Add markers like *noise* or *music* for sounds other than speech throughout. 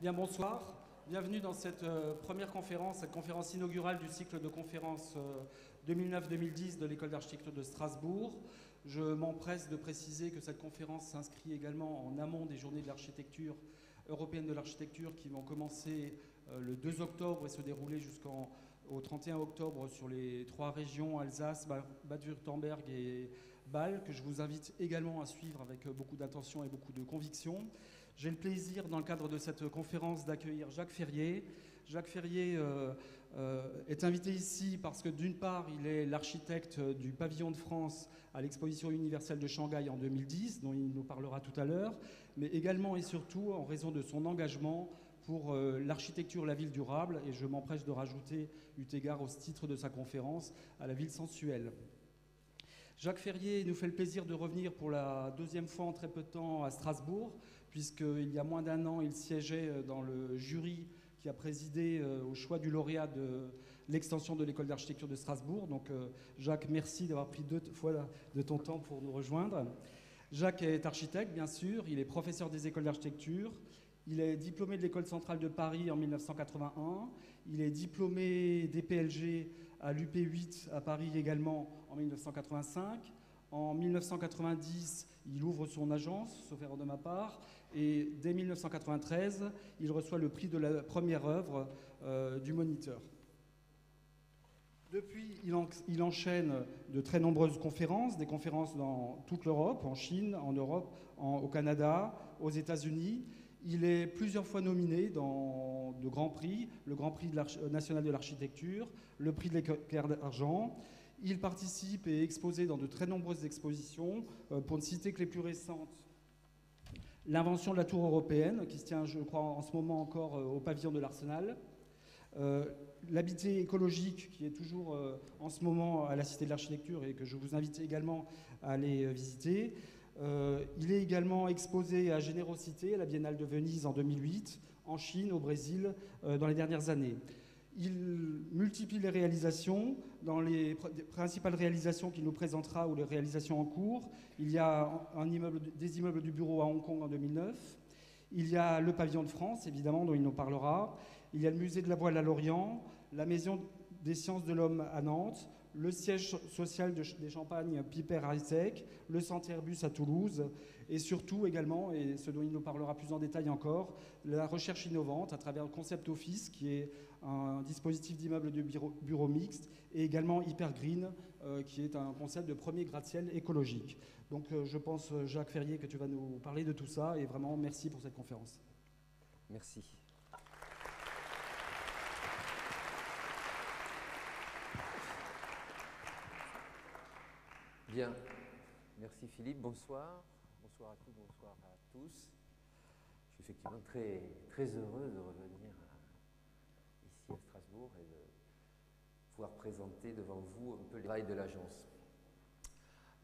Bien, bonsoir. Bienvenue dans cette euh, première conférence, cette conférence inaugurale du cycle de conférences 2009-2010 de l'École d'architecture de Strasbourg. Je m'empresse de préciser que cette conférence s'inscrit également en amont des journées de l'architecture européenne de l'architecture qui vont commencer euh, le 2 octobre et se dérouler jusqu'au 31 octobre sur les trois régions Alsace, Bade-Württemberg et Bâle, que je vous invite également à suivre avec euh, beaucoup d'attention et beaucoup de conviction. J'ai le plaisir, dans le cadre de cette conférence, d'accueillir Jacques Ferrier. Jacques Ferrier euh, est invité ici parce que d'une part, il est l'architecte du pavillon de France à l'exposition universelle de Shanghai en 2010, dont il nous parlera tout à l'heure, mais également et surtout en raison de son engagement pour euh, l'architecture, la ville durable, et je m'empresse de rajouter, eu égard au titre de sa conférence, à la ville sensuelle. Jacques Ferrier nous fait le plaisir de revenir pour la deuxième fois en très peu de temps à Strasbourg, puisqu'il y a moins d'un an, il siégeait euh, dans le jury qui a présidé euh, au choix du lauréat de l'extension de l'école d'architecture de Strasbourg. Donc Jacques, merci d'avoir pris deux fois de ton temps pour nous rejoindre. Jacques est architecte, bien sûr, il est professeur des écoles d'architecture, il est diplômé de l'école centrale de Paris en 1981, il est diplômé des PLG à l'UP8 à Paris également en 1985. En 1990, il ouvre son agence, sauf erreur de ma part, et dès 1993, il reçoit le prix de la première œuvre euh, du Moniteur. Depuis, il, enchaîne de très nombreuses conférences, des conférences dans toute l'Europe, en Chine, en Europe, au Canada, aux États-Unis. Il est plusieurs fois nominé dans de grands prix, le Grand Prix national de l'architecture, le prix de l'éclair d'argent. Il participe et est exposé dans de très nombreuses expositions, euh, pour ne citer que les plus récentes. L'invention de la tour européenne, qui se tient, je crois, en ce moment encore euh, au pavillon de l'Arsenal. Euh, l'habité écologique qui est toujours euh, en ce moment à la Cité de l'Architecture et que je vous invite également à aller euh, visiter. il est également exposé à Générosité à la Biennale de Venise en 2008, en Chine, au Brésil, dans les dernières années. Il multiplie les réalisations. Dans les principales réalisations qu'il nous présentera ou les réalisations en cours, il y a des immeubles du bureau à Hong Kong en 2009. Il y a le pavillon de France, évidemment, dont il nous parlera. Il y a le musée de la voile à Lorient, la maison des sciences de l'homme à Nantes, le siège social des Champagnes Piper Isaac, le centre Airbus à Toulouse, et surtout également, et ce dont il nous parlera plus en détail encore, la recherche innovante à travers le Concept Office, qui est un dispositif d'immeuble de bureau, mixte, et également Hypergreen, euh, qui est un concept de premier gratte-ciel écologique. Donc euh, je pense, Jacques Ferrier, que tu vas nous parler de tout ça, et vraiment merci pour cette conférence. Merci. Merci Philippe. Bonsoir. Bonsoir à tous, bonsoir à tous. Je suis effectivement très, très heureux de revenir ici à Strasbourg et de pouvoir présenter devant vous un peu le travail de l'agence.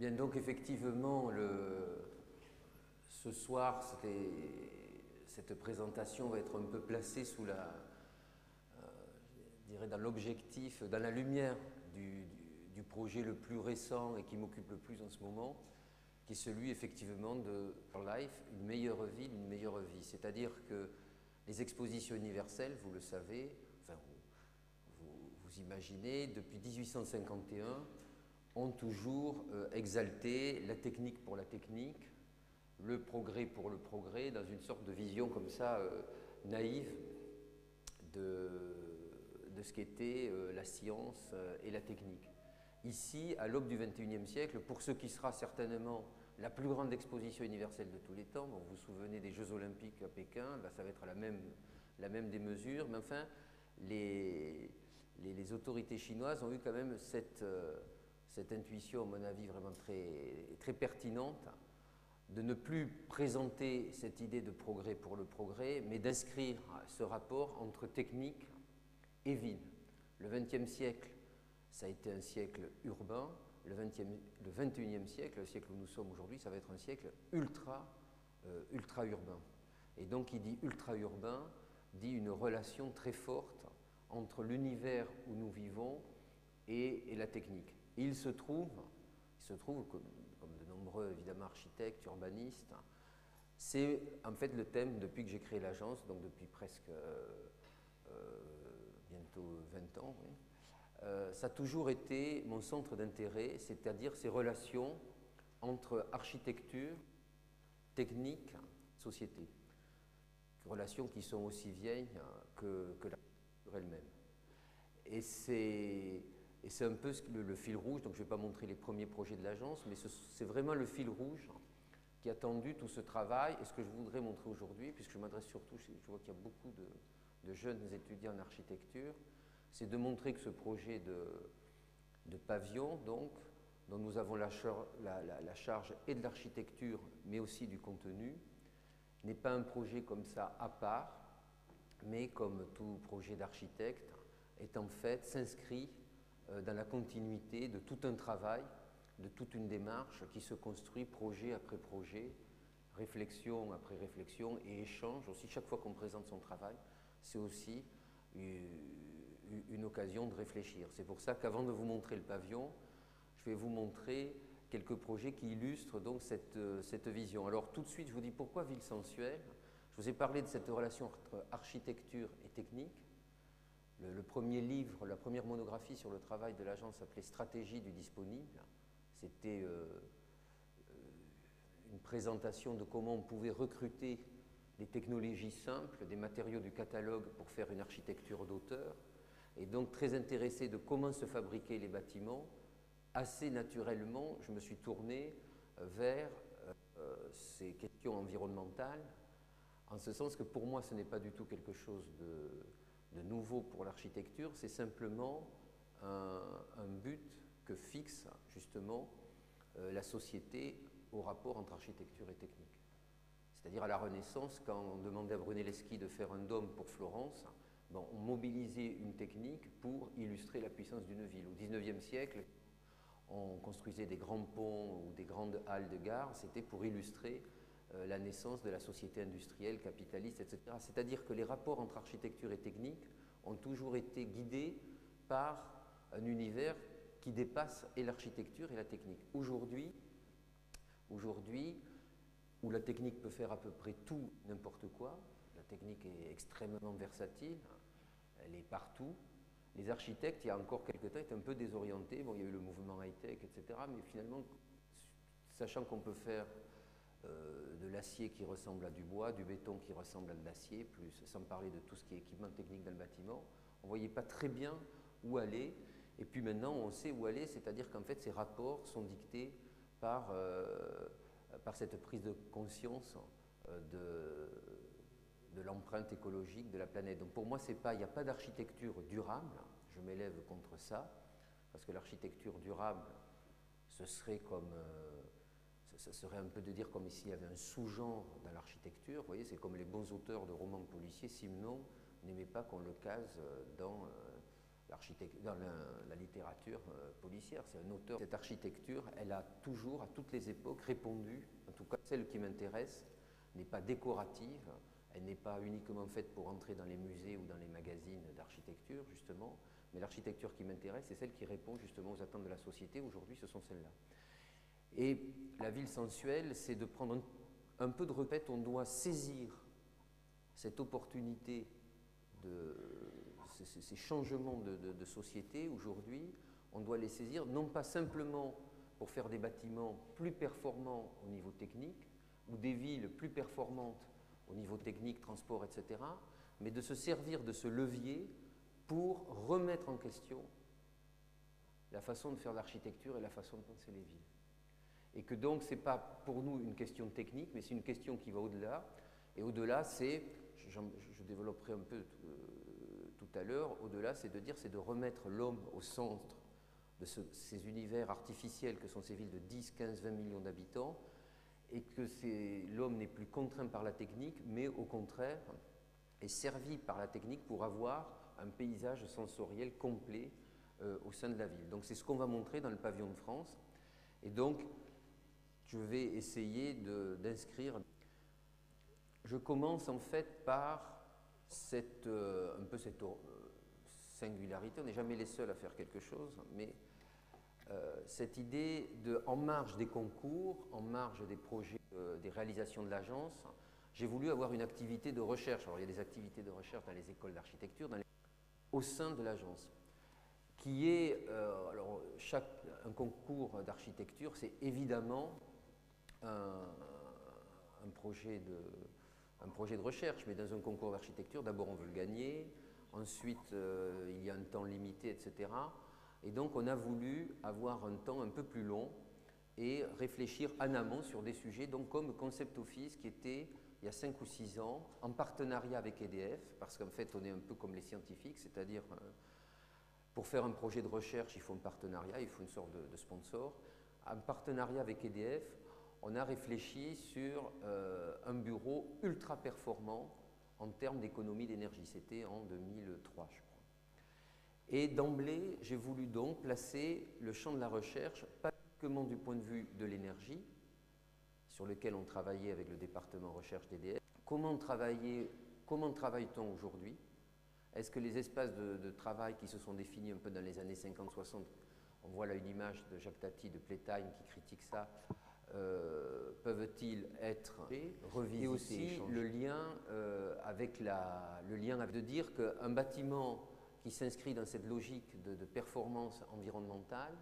Bien, donc effectivement, ce soir, cette présentation va être un peu placée sous la, euh, je dirais dans l'objectif, dans la lumière du projet le plus récent et qui m'occupe le plus en ce moment, qui est celui effectivement de Life, une meilleure ville, une meilleure vie. C'est-à-dire que les expositions universelles, vous le savez, enfin, vous, vous, imaginez, depuis 1851, ont toujours euh, exalté la technique pour la technique, le progrès pour le progrès, dans une sorte de vision comme ça euh, naïve de, de ce qu'était euh, la science et la technique ici, à l'aube du XXIe siècle, pour ce qui sera certainement la plus grande exposition universelle de tous les temps. vous vous souvenez des Jeux Olympiques à Pékin, ça va être la même, la même des mesures, mais enfin, les, autorités chinoises ont eu quand même cette, euh, cette intuition, à mon avis, vraiment très, très pertinente, de ne plus présenter cette idée de progrès pour le progrès, mais d'inscrire ce rapport entre technique et ville. Le XXe siècle ça a été un siècle urbain. Le, 20e, le 21e siècle, le siècle où nous sommes aujourd'hui, ça va être un siècle ultra, euh, ultra urbain. Et donc, il dit ultra urbain, dit une relation très forte entre l'univers où nous vivons et, la technique. il se trouve, il se trouve comme, de nombreux évidemment architectes, urbanistes, C'est en fait le thème depuis que j'ai créé l'agence, donc depuis presque bientôt 20 ans. Ça a toujours été mon centre d'intérêt, c'est-à-dire ces relations entre architecture, technique, société. Relations qui sont aussi vieilles que, que l'architecture elle-même. Et c'est un peu le, fil rouge, donc je ne vais pas montrer les premiers projets de l'agence, mais c'est vraiment le fil rouge qui a tendu tout ce travail et ce que je voudrais montrer aujourd'hui, puisque je m'adresse surtout, je vois qu'il y a beaucoup de, jeunes étudiants en architecture, c'est de montrer que ce projet de, pavillon, donc, dont nous avons la, charge et de l'architecture, mais aussi du contenu, n'est pas un projet comme ça à part, mais comme tout projet d'architecte, est en fait, s'inscrit euh, dans la continuité de tout un travail, de toute une démarche qui se construit projet après projet, réflexion après réflexion et échange aussi. Chaque fois qu'on présente son travail, c'est aussi une occasion de réfléchir. C'est pour ça qu'avant de vous montrer le pavillon, je vais vous montrer quelques projets qui illustrent donc cette, euh, cette vision. Alors tout de suite, je vous dis pourquoi ville sensuelle. Je vous ai parlé de cette relation entre architecture et technique. Le, premier livre, la première monographie sur le travail de l'agence s'appelait Stratégie du disponible. C'était euh, euh, une présentation de comment on pouvait recruter des technologies simples, des matériaux du catalogue pour faire une architecture d'auteur, et donc très intéressé de comment se fabriquaient les bâtiments. Assez naturellement, je me suis tourné euh, vers ces questions environnementales, en ce sens que pour moi, ce n'est pas du tout quelque chose de, de nouveau pour l'architecture, c'est simplement un, but que fixe justement euh, la société au rapport entre architecture et technique. C'est-à-dire à la Renaissance, quand on demandait à Brunelleschi de faire un dôme pour Florence, bon, on mobilisait une technique pour illustrer la puissance d'une ville. Au XIXe siècle, on construisait des grands ponts ou des grandes halles de gare, c'était pour illustrer euh, la naissance de la société industrielle, capitaliste, etc. C'est-à-dire que les rapports entre architecture et technique ont toujours été guidés par un univers qui dépasse et l'architecture et la technique. Aujourd'hui, aujourd'hui, où la technique peut faire à peu près tout, n'importe quoi, la technique est extrêmement versatile, elle est partout. Les architectes, il y a encore quelques temps, étaient un peu désorientés. Bon, il y a eu le mouvement high-tech, etc. Mais finalement, sachant qu'on peut faire euh, de l'acier qui ressemble à du bois, du béton qui ressemble à de l'acier, plus sans parler de tout ce qui est équipement technique dans le bâtiment. On ne voyait pas très bien où aller. Et puis maintenant, on sait où aller, c'est-à-dire qu'en fait, ces rapports sont dictés par, euh, par cette prise de conscience euh, de, de l'empreinte écologique de la planète. Donc pour moi, il n'y a pas d'architecture durable. Je m'élève contre ça, parce que l'architecture durable, ce serait comme ça serait un peu de dire comme s'il y avait un sous-genre dans l'architecture. Vous voyez, c'est comme les bons auteurs de romans policiers. Simon n'aimait pas qu'on le case dans, euh, dans la, littérature euh, policière. C'est un auteur. Cette architecture, elle a toujours, à toutes les époques, répondu, en tout cas celle qui m'intéresse, n'est pas décorative, elle n'est pas uniquement faite pour entrer dans les musées ou dans les magazines d'architecture, justement, mais l'architecture qui m'intéresse, c'est celle qui répond justement aux attentes de la société. Aujourd'hui, ce sont celles-là. Et la ville sensuelle, c'est de prendre un, peu de repète, on doit saisir cette opportunité de ces, changements de, société aujourd'hui, on doit les saisir non pas simplement pour faire des bâtiments plus performants au niveau technique ou des villes plus performantes au niveau technique, transport, etc., mais de se servir de ce levier pour remettre en question la façon de faire l'architecture et la façon de penser les villes et que donc ce n'est pas pour nous une question technique, mais c'est une question qui va au-delà. Et au-delà, c'est, je, développerai un peu euh, tout à l'heure, au-delà, c'est de dire, c'est de remettre l'homme au centre de ces univers artificiels que sont ces villes de 10, 15, 20 millions d'habitants, et que l'homme n'est plus contraint par la technique, mais au contraire est servi par la technique pour avoir un paysage sensoriel complet euh, au sein de la ville. Donc c'est ce qu'on va montrer dans le pavillon de France. Et donc, je vais essayer d'inscrire. Je commence en fait par cette, euh, un peu cette euh, singularité. On n'est jamais les seuls à faire quelque chose, mais euh, cette idée de, en marge des concours, en marge des projets, euh, des réalisations de l'agence, j'ai voulu avoir une activité de recherche. Alors il y a des activités de recherche dans les écoles d'architecture, au sein de l'agence, qui est, euh, alors chaque, un concours d'architecture, c'est évidemment un, projet de, un projet de recherche, mais dans un concours d'architecture, d'abord on veut le gagner, ensuite il y a un temps limité, etc. Et donc on a voulu avoir un temps un peu plus long et réfléchir en amont sur des sujets, donc comme Concept Office qui était il y a 5 ou 6 ans, en partenariat avec EDF, parce qu'en fait on est un peu comme les scientifiques, c'est-à-dire euh, pour faire un projet de recherche, il faut un partenariat, il faut une sorte de, sponsor. En partenariat avec EDF, on a réfléchi sur euh, un bureau ultra performant en termes d'économie d'énergie. C'était en 2003, je crois. Et d'emblée, j'ai voulu donc placer le champ de la recherche, pas uniquement du point de vue de l'énergie, sur lequel on travaillait avec le département recherche d'EDF. Comment travailler, comment travaille-t-on aujourd'hui? Est-ce que les espaces de, travail qui se sont définis un peu dans les années 50-60, on voit là une image de Jacques Tati de Playtime qui critique ça, euh, peuvent-ils être revisités Et aussi le lien, euh, avec la, le lien de dire qu'un bâtiment qui s'inscrit dans cette logique de, performance environnementale,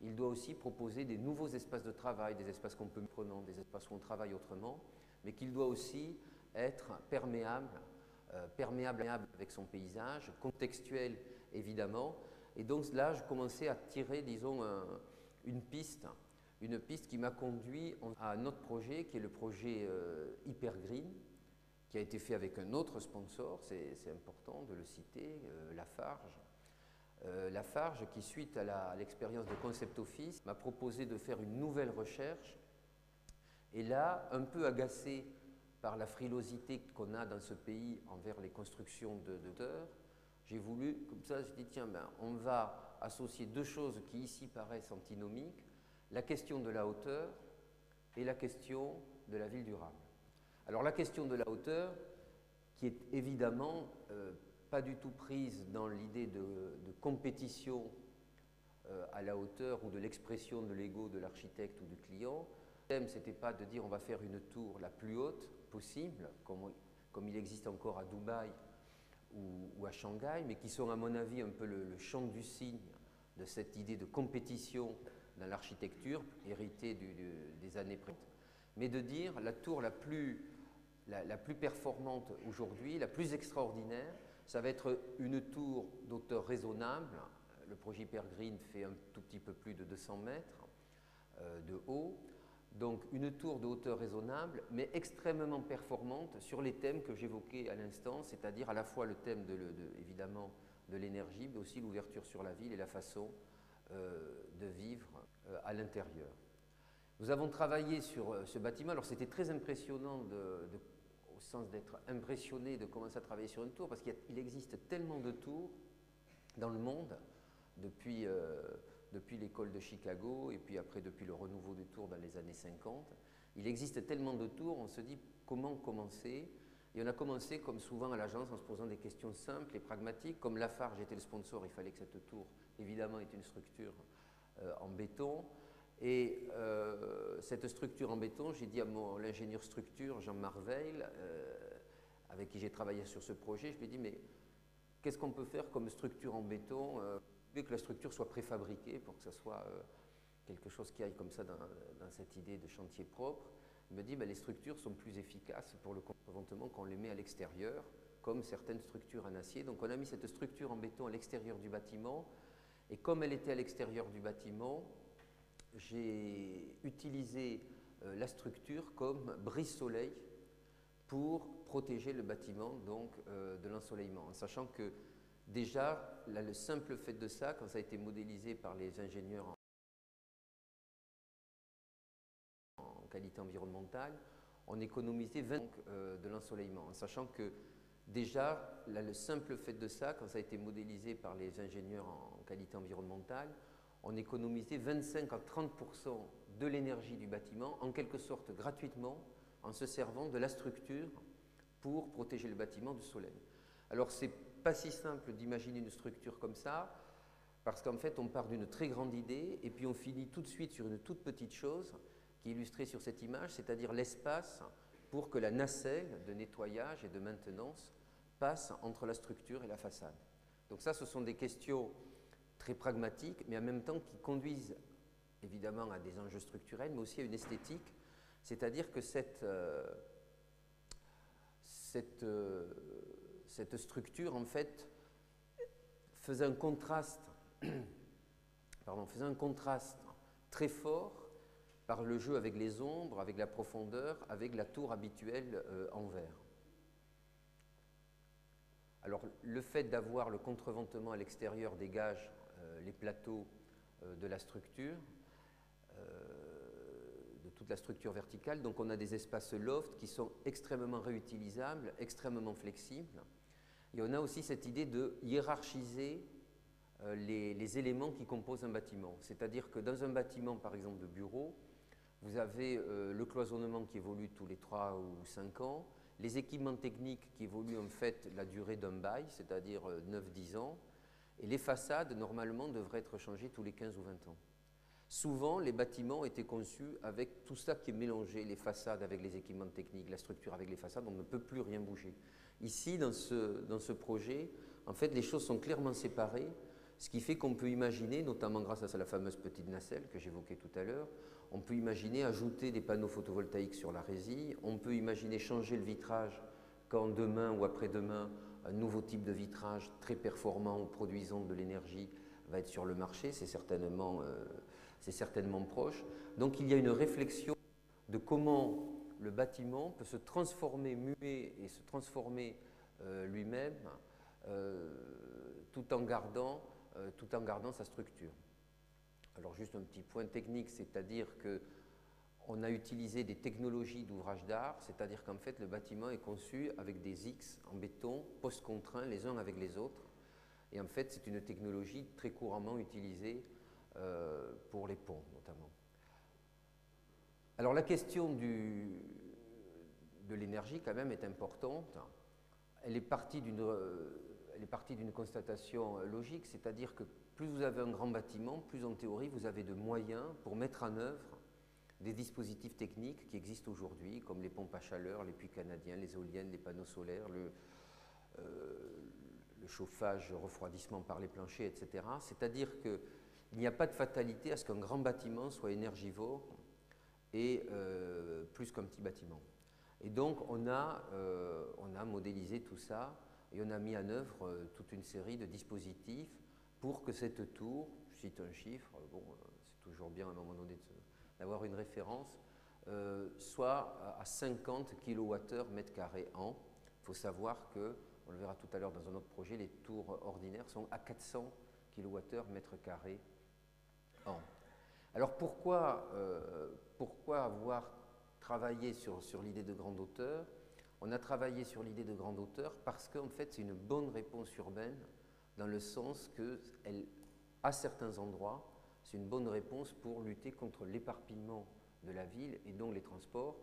il doit aussi proposer des nouveaux espaces de travail, des espaces qu'on peut prendre, des espaces où on travaille autrement, mais qu'il doit aussi être perméable, euh, perméable avec son paysage, contextuel évidemment. Et donc là, je commençais à tirer, disons, une piste, une piste qui m'a conduit à un autre projet, qui est le projet euh, Hyper Green, qui a été fait avec un autre sponsor, c'est important de le citer, euh, Lafarge. Euh, Lafarge, qui suite à l'expérience de Concept Office, m'a proposé de faire une nouvelle recherche. Et là, un peu agacé par la frilosité qu'on a dans ce pays envers les constructions d'auteurs, j'ai voulu, comme ça, je dit, tiens, ben, on va associer deux choses qui ici paraissent antinomiques, la question de la hauteur et la question de la ville durable. Alors la question de la hauteur, qui est évidemment euh, pas du tout prise dans l'idée de, compétition euh, à la hauteur ou de l'expression de l'ego de l'architecte ou du client. Le thème, ce n'était pas de dire on va faire une tour la plus haute possible, comme, comme il existe encore à Dubaï ou, à Shanghai, mais qui sont à mon avis un peu le, champ du signe de cette idée de compétition dans l'architecture héritée des années précédentes. Mais de dire la tour la plus la, plus performante aujourd'hui, la plus extraordinaire, ça va être une tour d'auteur raisonnable. Le projet Hypergreen fait un tout petit peu plus de 200 mètres euh, de haut. Donc une tour de hauteur raisonnable, mais extrêmement performante sur les thèmes que j'évoquais à l'instant, c'est-à-dire à la fois le thème de, évidemment de l'énergie, mais aussi l'ouverture sur la ville et la façon euh, de vivre euh, à l'intérieur. Nous avons travaillé sur ce bâtiment, alors c'était très impressionnant de, de au sens d'être impressionné de commencer à travailler sur une tour, parce qu'il existe tellement de tours dans le monde, depuis, euh, depuis l'école de Chicago, et puis après depuis le renouveau des tours dans les années 50. Il existe tellement de tours, on se dit comment commencer? Et on a commencé, comme souvent à l'agence, en se posant des questions simples et pragmatiques. Comme Lafarge était le sponsor, il fallait que cette tour, évidemment, ait une structure euh, en béton. Et euh, cette structure en béton, j'ai dit à mon l'ingénieur structure, Jean Marveil, euh, avec qui j'ai travaillé sur ce projet, je lui ai dit, mais qu'est-ce qu'on peut faire comme structure en béton euh, que la structure soit préfabriquée pour que ce soit euh, quelque chose qui aille comme ça dans, cette idée de chantier propre. Il me dit, ben, les structures sont plus efficaces pour le conventement qu'on les met à l'extérieur, comme certaines structures en acier. Donc on a mis cette structure en béton à l'extérieur du bâtiment, et comme elle était à l'extérieur du bâtiment, j'ai utilisé euh, la structure comme brise-soleil pour protéger le bâtiment donc, euh, de l'ensoleillement, en sachant que déjà, le simple fait de ça, quand ça a été modélisé par les ingénieurs en, qualité environnementale, on économisait 20 euh, de l'ensoleillement, en sachant que déjà, le simple fait de ça, quand ça a été modélisé par les ingénieurs en qualité environnementale, on économisait 25 à 30% de l'énergie du bâtiment, en quelque sorte gratuitement, en se servant de la structure pour protéger le bâtiment du soleil. Alors, c'est pas si simple d'imaginer une structure comme ça, Parce qu'en fait, on part d'une très grande idée et puis on finit tout de suite sur une toute petite chose qui est illustrée sur cette image, c'est-à-dire l'espace pour que la nacelle de nettoyage et de maintenance passe entre la structure et la façade. Donc ça, ce sont des questions très pragmatiques, mais en même temps qui conduisent évidemment à des enjeux structurels, mais aussi à une esthétique, c'est-à-dire que cette, euh, cette, euh, cette, structure, en fait, faisait un contraste, *coughs* pardon, faisait un contraste très fort par le jeu avec les ombres, avec la profondeur, avec la tour habituelle euh, en verre. Alors le fait d'avoir le contreventement à l'extérieur dégage les plateaux euh, de la structure, de toute la structure verticale. Donc on a des espaces loft qui sont extrêmement réutilisables, extrêmement flexibles. Et on a aussi cette idée de hiérarchiser les, éléments qui composent un bâtiment. C'est-à-dire que dans un bâtiment, par exemple, de bureau, vous avez euh, le cloisonnement qui évolue tous les 3 ou 5 ans, les équipements techniques qui évoluent en fait la durée d'un bail, c'est-à-dire 9-10 euh, ans, et les façades normalement devraient être changées tous les 15 ou 20 ans. Souvent, les bâtiments étaient conçus avec tout ça qui est mélangé, les façades avec les équipements techniques, la structure avec les façades, on ne peut plus rien bouger. Ici, dans ce, dans ce projet, en fait, les choses sont clairement séparées, ce qui fait qu'on peut imaginer, notamment grâce à la fameuse petite nacelle que j'évoquais tout à l'heure, on peut imaginer ajouter des panneaux photovoltaïques sur la résille, on peut imaginer changer le vitrage quand demain ou après-demain, un nouveau type de vitrage très performant ou produisant de l'énergie va être sur le marché, c'est certainement, euh, certainement proche. Donc il y a une réflexion de comment le bâtiment peut se transformer, muer et se transformer euh, lui-même euh, tout, tout en gardant sa structure. Alors juste un petit point technique, c'est-à-dire que on a utilisé des technologies d'ouvrage d'art, c'est-à-dire qu'en fait le bâtiment est conçu avec des X en béton post-contraints les uns avec les autres. Et en fait c'est une technologie très couramment utilisée euh, pour les ponts notamment. Alors la question de l'énergie quand même est importante. Elle est partie d'une constatation logique, c'est-à-dire que plus vous avez un grand bâtiment, plus en théorie vous avez de moyens pour mettre en œuvre des dispositifs techniques qui existent aujourd'hui, comme les pompes à chaleur, les puits canadiens, les éoliennes, les panneaux solaires, le, euh, chauffage, le refroidissement par les planchers, etc. C'est-à-dire qu'il n'y a pas de fatalité à ce qu'un grand bâtiment soit énergivore et euh, plus qu'un petit bâtiment. Et donc on a, euh, on a modélisé tout ça et on a mis en œuvre toute une série de dispositifs pour que cette tour, je cite un chiffre, bon, euh, c'est toujours bien à un moment donné d'avoir une référence, euh, soit à 50 kWh mètre carré an. Il faut savoir que, on le verra tout à l'heure dans un autre projet, les tours ordinaires sont à 400 kWh mètre carré an. Alors pourquoi, euh, pourquoi avoir travaillé sur, sur l'idée de grande hauteur? On a travaillé sur l'idée de grande hauteur parce qu'en fait c'est une bonne réponse urbaine dans le sens que, à certains endroits, c'est une bonne réponse pour lutter contre l'éparpillement de la ville et donc les transports.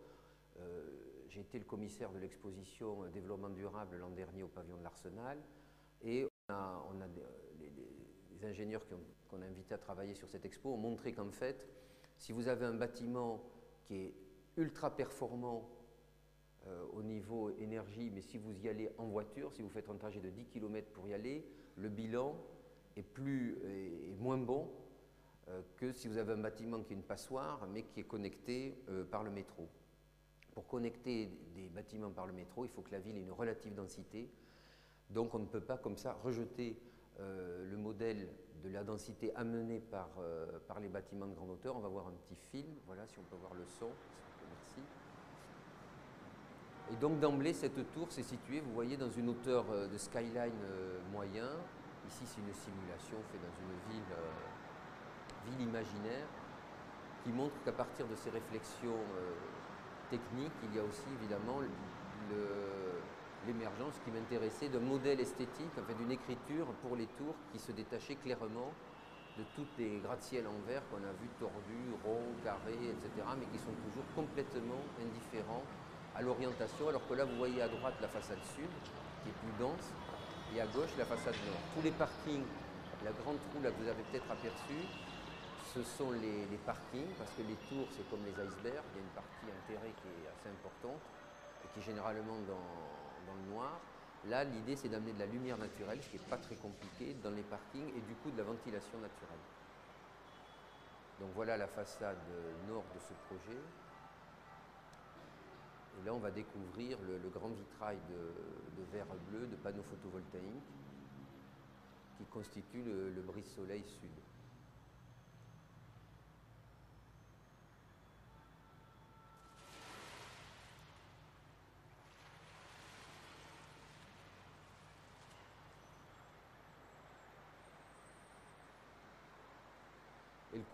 Euh, j'ai été le commissaire de l'exposition développement durable l'an dernier au pavillon de l'Arsenal et les, ingénieurs qu'on a invités à travailler sur cette expo ont montré qu'en fait, si vous avez un bâtiment qui est ultra performant euh, au niveau énergie, mais si vous y allez en voiture, si vous faites un trajet de 10 km pour y aller, le bilan est, plus, moins bon que si vous avez un bâtiment qui est une passoire, mais qui est connecté euh, par le métro. Pour connecter des bâtiments par le métro, il faut que la ville ait une relative densité. Donc on ne peut pas comme ça rejeter euh, le modèle de la densité amenée par, par les bâtiments de grande hauteur. On va voir un petit film, voilà si on peut voir le son. Merci. Et donc d'emblée, cette tour s'est située, vous voyez, dans une hauteur euh, de skyline euh, moyen. Ici, c'est une simulation faite dans une ville, euh, ville imaginaire qui montre qu'à partir de ces réflexions techniques, il y a aussi évidemment l'émergence qui m'intéressait d'un modèle esthétique, en fait, d'une écriture pour les tours qui se détachait clairement de toutes les gratte-ciels en verre qu'on a vus tordus, ronds, carrés, etc., mais qui sont toujours complètement indifférents à l'orientation, alors que là vous voyez à droite la façade sud qui est plus dense et à gauche la façade nord. Tous les parkings La grande roue là, que vous avez peut-être aperçue, ce sont les, parkings, parce que les tours, c'est comme les icebergs, il y a une partie enterrée qui est assez importante, et qui est généralement dans, le noir. Là, l'idée, c'est d'amener de la lumière naturelle, ce qui n'est pas très compliqué, dans les parkings, et du coup de la ventilation naturelle. Donc voilà la façade nord de ce projet. Et là, on va découvrir le, grand vitrail de, verre bleu de panneaux photovoltaïques qui constitue le, le brise-soleil sud.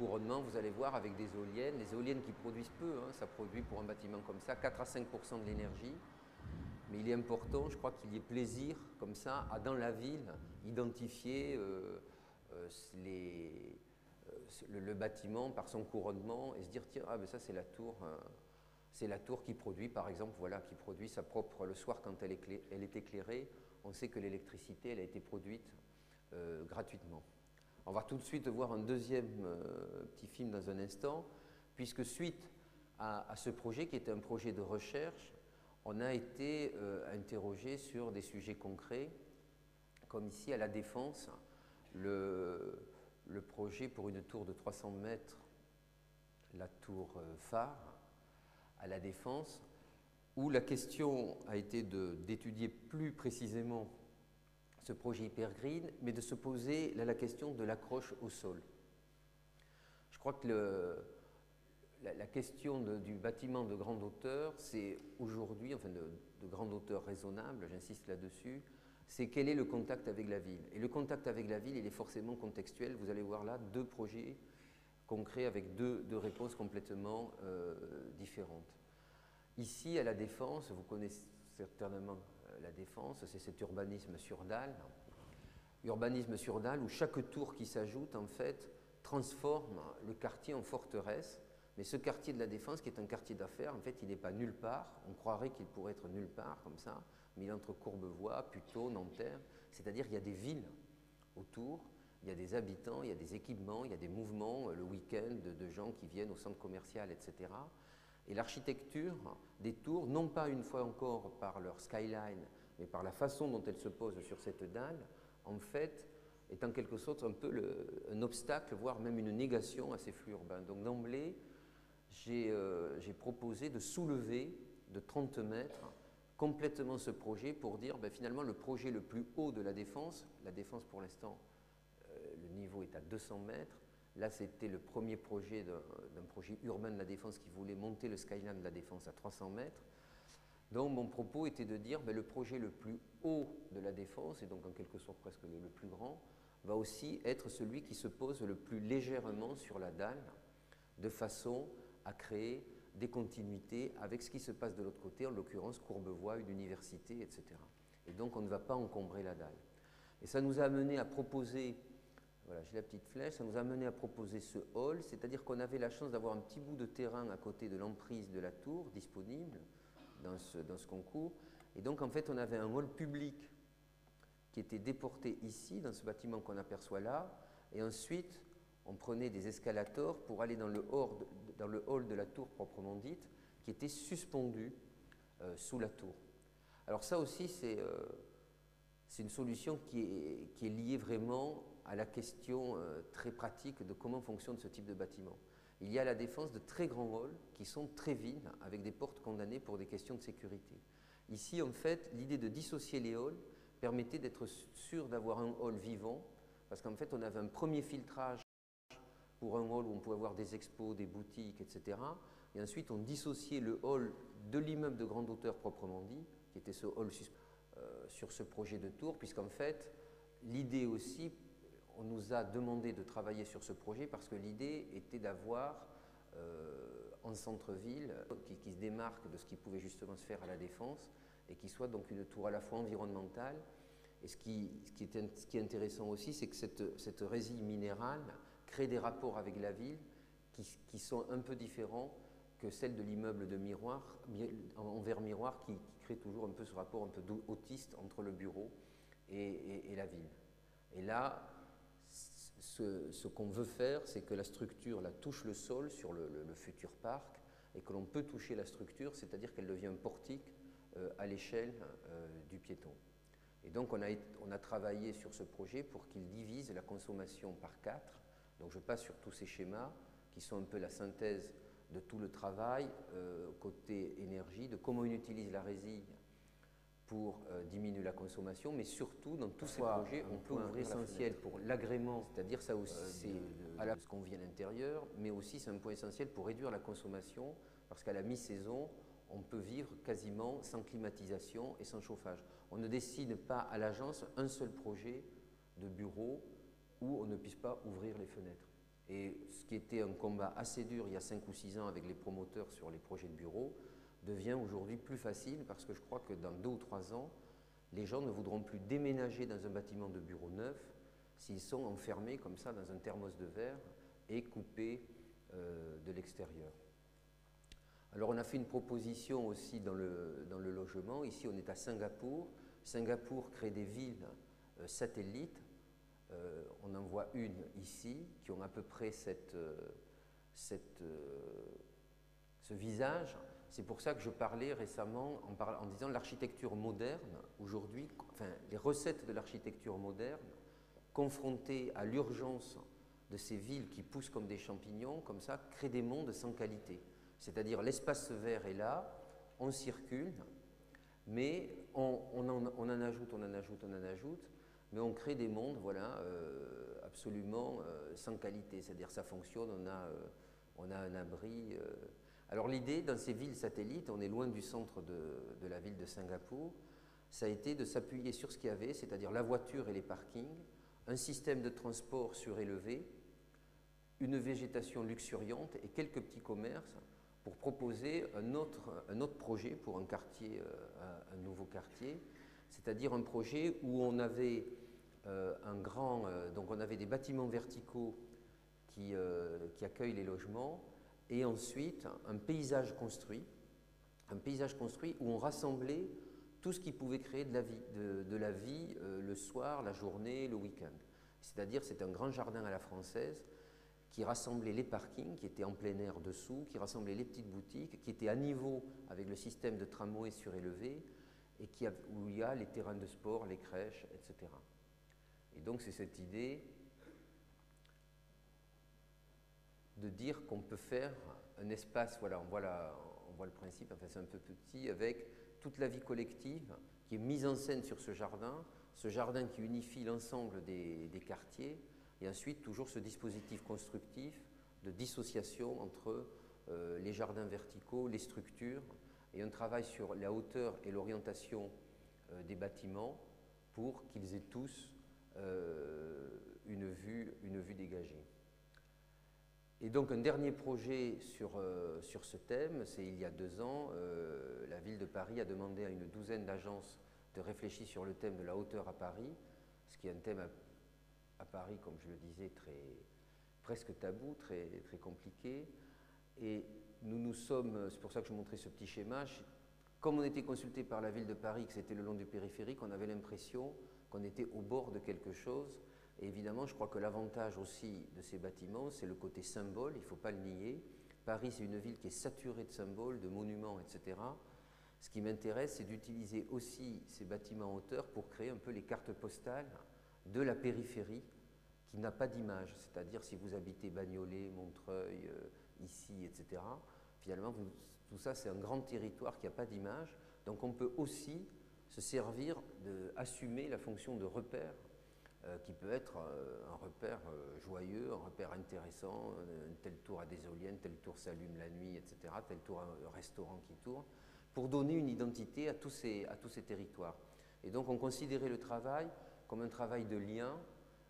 Vous allez voir, avec des éoliennes, les éoliennes qui produisent peu, hein, ça produit pour un bâtiment comme ça 4 à 5% de l'énergie. Mais il est important, je crois qu'il y ait plaisir, comme ça, à dans la ville, identifier euh, euh, euh, le, bâtiment par son couronnement et se dire tiens, ah, ben ça c'est la tour. c'est la tour qui produit, par exemple, voilà, qui produit sa propre. Le soir, quand elle est, elle est éclairée, on sait que l'électricité, elle a été produite gratuitement. On va tout de suite voir un deuxième euh, petit film dans un instant, puisque suite à, ce projet, qui était un projet de recherche, on a été euh, interrogé sur des sujets concrets, comme ici à la Défense, le, projet pour une tour de 300 mètres, la tour euh, phare, à la Défense, où la question a été d'étudier plus précisément ce projet hyper green, mais de se poser la question de l'accroche au sol. Je crois que la, question du bâtiment de grande hauteur, c'est aujourd'hui, enfin de, grande hauteur raisonnable, j'insiste là-dessus, c'est quel est le contact avec la ville. Et le contact avec la ville, il est forcément contextuel. Vous allez voir là deux projets concrets avec deux, réponses complètement euh, différentes. Ici, à la Défense, vous connaissez certainement la défense, c'est cet urbanisme sur dalle. Urbanisme sur dalle où chaque tour qui s'ajoute, en fait, transforme le quartier en forteresse. Mais ce quartier de la Défense, qui est un quartier d'affaires, en fait, il n'est pas nulle part. On croirait qu'il pourrait être nulle part, comme ça, mais il entre Courbevoie, Puteaux, Nanterre. C'est-à-dire qu'il y a des villes autour, il y a des habitants, il y a des équipements, il y a des mouvements euh, le week-end de gens qui viennent au centre commercial, etc. Et l'architecture des tours, non pas une fois encore par leur skyline, mais par la façon dont elles se posent sur cette dalle, en fait, est en quelque sorte un peu un obstacle, voire même une négation à ces flux urbains. Donc d'emblée, j'ai euh, proposé de soulever de 30 mètres complètement ce projet pour dire ben, finalement le projet le plus haut de la défense, la défense pour l'instant, euh, le niveau est à 200 mètres, Là, c'était le premier projet d'un projet urbain de la Défense qui voulait monter le skyline de la Défense à 300 mètres. Donc, mon propos était de dire ben, le projet le plus haut de la Défense, et donc en quelque sorte presque le, plus grand, va aussi être celui qui se pose le plus légèrement sur la dalle, de façon à créer des continuités avec ce qui se passe de l'autre côté, en l'occurrence Courbevoie, une université, etc. Et donc, on ne va pas encombrer la dalle. Et ça nous a amené à proposer voilà, j'ai la petite flèche. Ça nous a mené à proposer ce hall, c'est-à-dire qu'on avait la chance d'avoir un petit bout de terrain à côté de l'emprise de la tour disponible dans ce, concours. Et donc, en fait, on avait un hall public qui était déporté ici, dans ce bâtiment qu'on aperçoit là. Et ensuite, on prenait des escalators pour aller dans le, hall de, la tour proprement dite, qui était suspendu euh, sous la tour. Alors ça aussi, c'est euh, une solution qui est liée vraiment à la question euh, très pratique de comment fonctionne ce type de bâtiment. Il y a la défense de très grands halls qui sont très vides, avec des portes condamnées pour des questions de sécurité. Ici, en fait, l'idée de dissocier les halls permettait d'être sûr d'avoir un hall vivant, parce qu'en fait, on avait un premier filtrage pour un hall où on pouvait avoir des expos, des boutiques, etc. Et ensuite, on dissociait le hall de l'immeuble de grande hauteur proprement dit, qui était ce hall euh, sur ce projet de tour, puisqu'en fait, l'idée aussi on nous a demandé de travailler sur ce projet parce que l'idée était d'avoir euh, en centre-ville qui, se démarque de ce qui pouvait justement se faire à la défense et qui soit donc une tour à la fois environnementale. Et ce qui, est, intéressant aussi, c'est que cette, résine minérale crée des rapports avec la ville qui, sont un peu différents que celle de l'immeuble de miroir, en verre miroir, qui, crée toujours un peu ce rapport un peu autiste entre le bureau et, et la ville. Et là, ce, qu'on veut faire, c'est que la structure la touche le sol sur le, futur parc et que l'on peut toucher la structure, c'est-à-dire qu'elle devient un portique euh, à l'échelle euh, du piéton. Et donc on a, travaillé sur ce projet pour qu'il divise la consommation par quatre. Donc je passe sur tous ces schémas qui sont un peu la synthèse de tout le travail euh, côté énergie, de comment on utilise la résine pour euh, diminuer la consommation, mais surtout dans tous ces projets, on peut ouvrir essentiel pour l'agrément, c'est-à-dire ça aussi, euh, c'est à la, ce qu'on vit à l'intérieur, mais aussi c'est un point essentiel pour réduire la consommation, parce qu'à la mi-saison, on peut vivre quasiment sans climatisation et sans chauffage. On ne décide pas à l'agence un seul projet de bureau où on ne puisse pas ouvrir les fenêtres. Et ce qui était un combat assez dur il y a 5 ou 6 ans avec les promoteurs sur les projets de bureau devient aujourd'hui plus facile parce que je crois que dans 2 ou 3 ans, les gens ne voudront plus déménager dans un bâtiment de bureau neuf s'ils sont enfermés comme ça dans un thermos de verre et coupés euh, de l'extérieur. Alors on a fait une proposition aussi dans le, dans le, logement. Ici on est à Singapour. Singapour crée des villes euh, satellites euh, on en voit une ici, qui ont à peu près cette, euh, ce visage. C'est pour ça que je parlais récemment en, disant l'architecture moderne, aujourd'hui, enfin, les recettes de l'architecture moderne, confrontées à l'urgence de ces villes qui poussent comme des champignons, comme ça, créent des mondes sans qualité. C'est-à-dire l'espace vert est là, on circule, mais on, en, ajoute, on en ajoute, on en ajoute, mais on crée des mondes voilà, euh, absolument euh, sans qualité. C'est-à-dire ça fonctionne, on a, euh, on a un abri. Alors l'idée, dans ces villes satellites, on est loin du centre de, la ville de Singapour, ça a été de s'appuyer sur ce qu'il y avait, c'est-à-dire la voiture et les parkings, un système de transport surélevé, une végétation luxuriante et quelques petits commerces pour proposer un autre, projet pour un quartier, un nouveau quartier, c'est-à-dire un projet où on avait euh, un grand, euh, donc on avait des bâtiments verticaux euh, qui, accueillent les logements, et ensuite un paysage construit, un paysage construit où on rassemblait tout ce qui pouvait créer de la vie, de, la vie le soir, la journée, le week-end. C'est-à-dire c'est un grand jardin à la française qui rassemblait les parkings qui étaient en plein air dessous, qui rassemblait les petites boutiques, qui étaient à niveau avec le système de tramway surélevé, et où il y a les terrains de sport, les crèches, etc. Et donc c'est cette idée de dire qu'on peut faire un espace, voilà, on voit, le principe, enfin c'est un peu petit, avec toute la vie collective qui est mise en scène sur ce jardin, ce jardin qui unifie l'ensemble des, quartiers, et ensuite toujours ce dispositif constructif de dissociation entre euh, les jardins verticaux, les structures, et un travail sur la hauteur et l'orientation euh, des bâtiments pour qu'ils aient tous euh, une, vue, une vue dégagée. Et donc un dernier projet sur, euh, sur ce thème, c'est il y a deux ans, la ville de Paris a demandé à une douzaine d'agences de réfléchir sur le thème de la hauteur à Paris, ce qui est un thème à, Paris, comme je le disais, très, presque tabou, très, très compliqué. Et nous nous sommes, c'est pour ça que je montrais ce petit schéma, comme on était consulté par la ville de Paris, que c'était le long du périphérique, on avait l'impression qu'on était au bord de quelque chose. Et évidemment, je crois que l'avantage aussi de ces bâtiments, c'est le côté symbole, il ne faut pas le nier. Paris, c'est une ville qui est saturée de symboles, de monuments, etc. Ce qui m'intéresse, c'est d'utiliser aussi ces bâtiments en hauteur pour créer un peu les cartes postales de la périphérie qui n'a pas d'image. C'est-à-dire si vous habitez Bagnolet, Montreuil, euh, ici, etc., finalement, tout ça, c'est un grand territoire qui n'a pas d'image. Donc on peut aussi se servir d'assumer la fonction de repère, qui peut être euh, un repère joyeux, un repère intéressant, tel tour à des éoliennes, tel tour s'allume la nuit, etc., tel tour un restaurant qui tourne, pour donner une identité à tous, ces, à territoires. Et donc on considérait le travail comme un travail de lien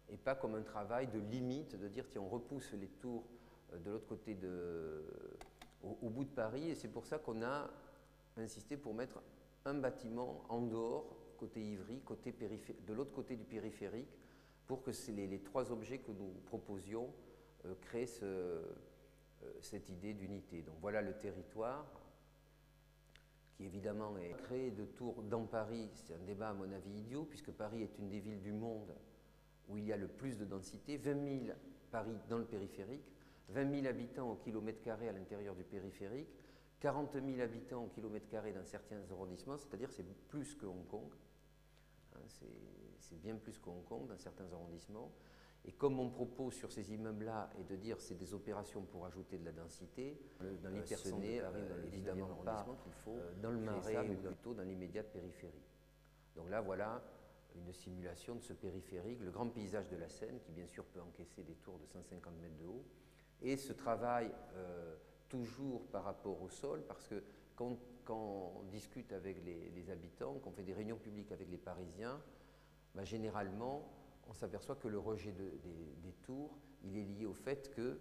et pas comme un travail de limite, de dire tiens on repousse les tours euh, de l'autre côté de, au, bout de Paris, et c'est pour ça qu'on a insisté pour mettre un bâtiment en dehors, côté Ivry, côté de l'autre côté du périphérique, pour que les, trois objets que nous proposions euh, créent euh, cette idée d'unité. Donc voilà le territoire qui évidemment est créé de tours dans Paris. C'est un débat à mon avis idiot, puisque Paris est une des villes du monde où il y a le plus de densité, 20 000 Paris dans le périphérique, 20 000 habitants au kilomètre carré à l'intérieur du périphérique, 40 000 habitants au kilomètre carré dans certains arrondissements, c'est-à-dire c'est plus que Hong Kong. Hein, c'est bien plus que Hong Kong dans certains arrondissements. Et comme mon propos sur ces immeubles-là est de dire c'est des opérations pour ajouter de la densité, dans euh, l'hypersonné arrive dans évidemment pas qu'il faut euh, dans le marais ou plutôt dans l'immédiate périphérie. Donc là, voilà une simulation de ce périphérique, le grand paysage de la Seine, qui bien sûr peut encaisser des tours de 150 mètres de haut, et ce travail euh, toujours par rapport au sol, parce que quand, on discute avec les, habitants, quand on fait des réunions publiques avec les Parisiens, bah, généralement, on s'aperçoit que le rejet des, tours, il est lié au fait que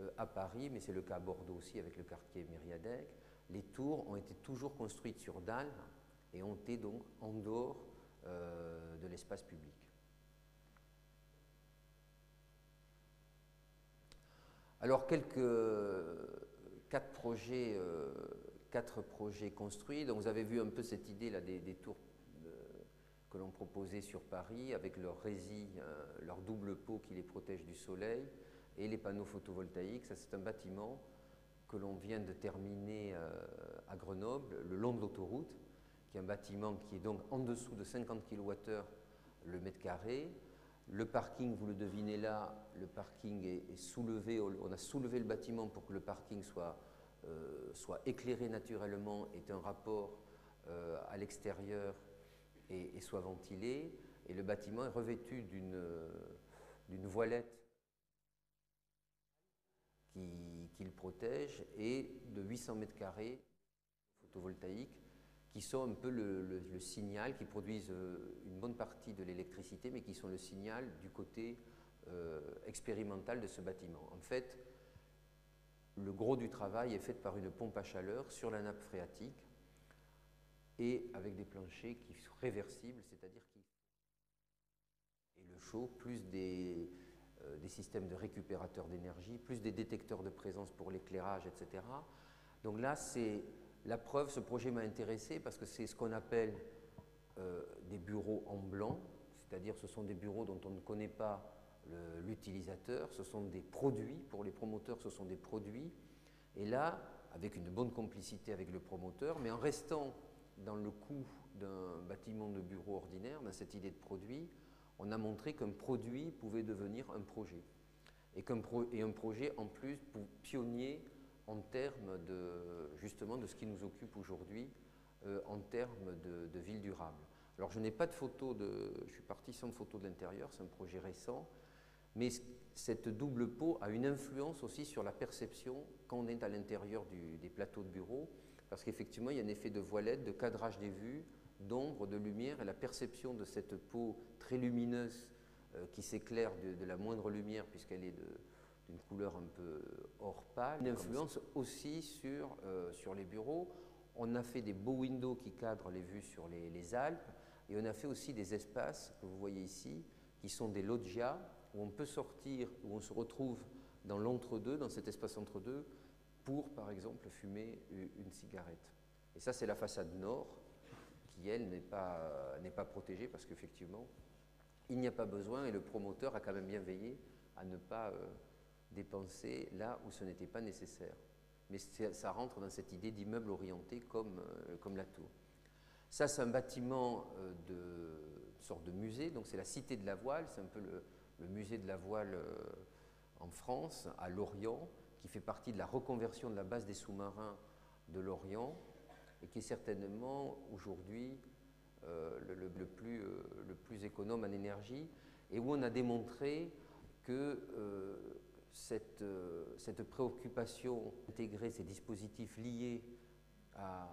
euh, à Paris, mais c'est le cas à Bordeaux aussi avec le quartier Mériadec, les tours ont été toujours construites sur dalles et ont été donc en dehors euh, de l'espace public. Alors, quelques quatre projets, euh, quatre projets construits. Donc, vous avez vu un peu cette idée là des, tours que l'on proposait sur Paris avec leur rési, leur double pot qui les protège du soleil et les panneaux photovoltaïques. C'est un bâtiment que l'on vient de terminer à Grenoble, le long de l'autoroute qui est un bâtiment qui est donc en dessous de 50 kWh le mètre carré. Le parking, vous le devinez là, le parking est, soulevé, on a soulevé le bâtiment pour que le parking soit, euh, soit éclairé naturellement, ait un rapport euh, à l'extérieur et, soit ventilé. Et le bâtiment est revêtu d'une voilette qui, le protège et de 800 mètres carrés photovoltaïque qui sont un peu le, signal, qui produisent euh, une bonne partie de l'électricité, mais qui sont le signal du côté euh, expérimental de ce bâtiment. En fait, le gros du travail est fait par une pompe à chaleur sur la nappe phréatique et avec des planchers qui sont réversibles, c'est-à-dire qui et le chaud, plus des, euh, des systèmes de récupérateurs d'énergie, plus des détecteurs de présence pour l'éclairage, etc. Donc là, c'est la preuve, ce projet m'a intéressé parce que c'est ce qu'on appelle euh, des bureaux en blanc, c'est-à-dire ce sont des bureaux dont on ne connaît pas l'utilisateur, ce sont des produits, pour les promoteurs ce sont des produits, et là, avec une bonne complicité avec le promoteur, mais en restant dans le coût d'un bâtiment de bureau ordinaire, dans cette idée de produit, on a montré qu'un produit pouvait devenir un projet. Et, un projet en plus pionnier en termes de, justement de ce qui nous occupe aujourd'hui euh, en termes de, ville durable. Alors je n'ai pas de photo de, je suis parti sans photo de l'intérieur, c'est un projet récent, mais cette double peau a une influence aussi sur la perception quand on est à l'intérieur des plateaux de bureau, parce qu'effectivement il y a un effet de voilette, de cadrage des vues, d'ombre, de lumière, et la perception de cette peau très lumineuse euh, qui s'éclaire de, la moindre lumière puisqu'elle est d'une couleur un peu hors pâle, une influence aussi sur, euh, sur les bureaux. On a fait des beaux windows qui cadrent les vues sur les, Alpes et on a fait aussi des espaces que vous voyez ici qui sont des loggias où on peut sortir, où on se retrouve dans l'entre-deux, dans cet espace entre-deux, pour par exemple fumer une cigarette. Et ça, c'est la façade nord qui, elle, n'est pas, n'est pas protégée parce qu'effectivement, il n'y a pas besoin et le promoteur a quand même bien veillé à ne pas. Euh, dépenser là où ce n'était pas nécessaire. Mais ça rentre dans cette idée d'immeuble orienté comme, euh, comme la tour. Ça, c'est un bâtiment euh, de sorte de musée, donc c'est la Cité de la Voile, c'est un peu le, musée de la voile euh, en France, à Lorient, qui fait partie de la reconversion de la base des sous-marins de Lorient, et qui est certainement aujourd'hui le, plus, le plus économe en énergie, et où on a démontré que euh, cette, préoccupation d'intégrer ces dispositifs liés à,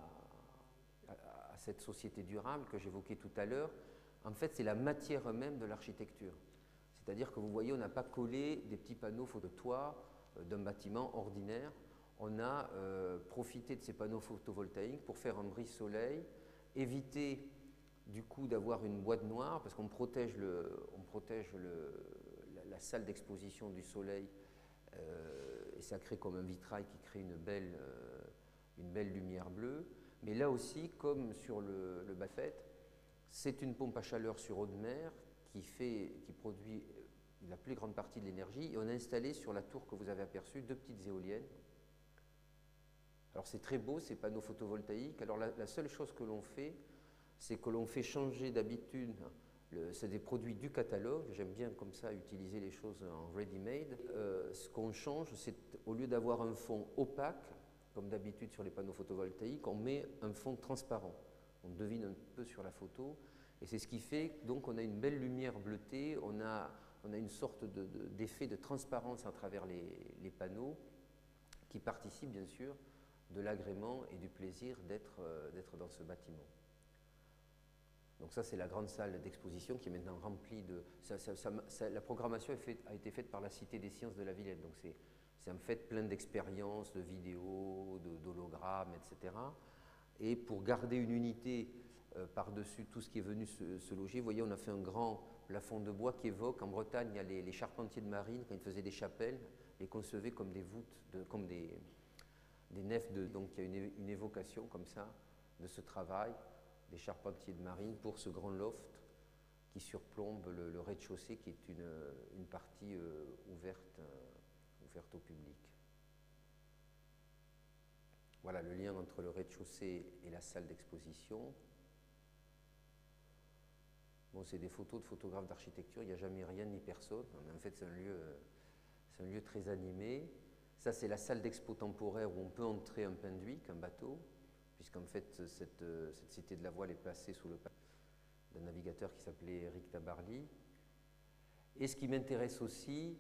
cette société durable que j'évoquais tout à l'heure, en fait, c'est la matière même de l'architecture. C'est-à-dire que vous voyez, on n'a pas collé des petits panneaux de toit euh, d'un bâtiment ordinaire. On a euh, profité de ces panneaux photovoltaïques pour faire un brise-soleil, éviter du coup d'avoir une boîte noire, parce qu'on protège, on protège la, salle d'exposition du soleil euh, et ça crée comme un vitrail qui crée une belle, euh, une belle lumière bleue. Mais là aussi, comme sur le, le Baffet, c'est une pompe à chaleur sur eau de mer qui, fait, qui produit la plus grande partie de l'énergie. Et on a installé sur la tour que vous avez aperçue deux petites éoliennes. Alors c'est très beau, ces panneaux photovoltaïques. Alors la, seule chose que l'on fait, c'est que l'on fait changer d'habitude, c'est des produits du catalogue, j'aime bien comme ça utiliser les choses en ready-made. Euh, ce qu'on change, c'est au lieu d'avoir un fond opaque, comme d'habitude sur les panneaux photovoltaïques, on met un fond transparent. On devine un peu sur la photo, et c'est ce qui fait donc on a une belle lumière bleutée, on a on a une sorte d'effet de, transparence à travers les, panneaux qui participe bien sûr de l'agrément et du plaisir euh, d'être dans ce bâtiment. Donc ça, c'est la grande salle d'exposition qui est maintenant remplie de... la programmation a été faite par la Cité des sciences de la Villette, donc c'est en fait plein d'expériences, de vidéos, d'hologrammes, etc. Et pour garder une unité euh, par-dessus tout ce qui est venu se, se, loger, vous voyez, on a fait un grand plafond de bois qui évoque, en Bretagne, il y a les, charpentiers de marine, quand ils faisaient des chapelles, les concevaient comme des voûtes, comme des, nefs, de, donc il y a une, évocation comme ça de ce travail des charpentiers de marine pour ce grand loft qui surplombe le, rez-de-chaussée qui est une, partie euh, ouverte, euh, ouverte au public. Voilà le lien entre le rez-de-chaussée et la salle d'exposition. Bon, c'est des photos de photographes d'architecture, il n'y a jamais rien ni personne, mais en fait c'est un lieu, c'est un lieu très animé. Ça c'est la salle d'expo temporaire où on peut entrer un Pinduic, un bateau, puisqu'en fait cette, cette, cité de la voile est placée sous le d'un navigateur qui s'appelait Eric Tabarly. Et ce qui m'intéresse aussi,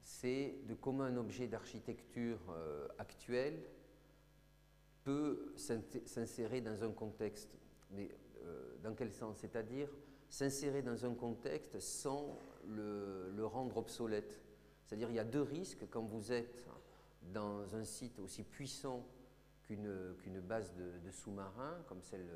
c'est de comment un objet d'architecture euh, actuel peut s'insérer dans un contexte. Mais euh, dans quel sens? C'est-à-dire s'insérer dans un contexte sans le, rendre obsolète. C'est-à-dire il y a deux risques quand vous êtes dans un site aussi puissant qu'une base de, sous-marins comme celle,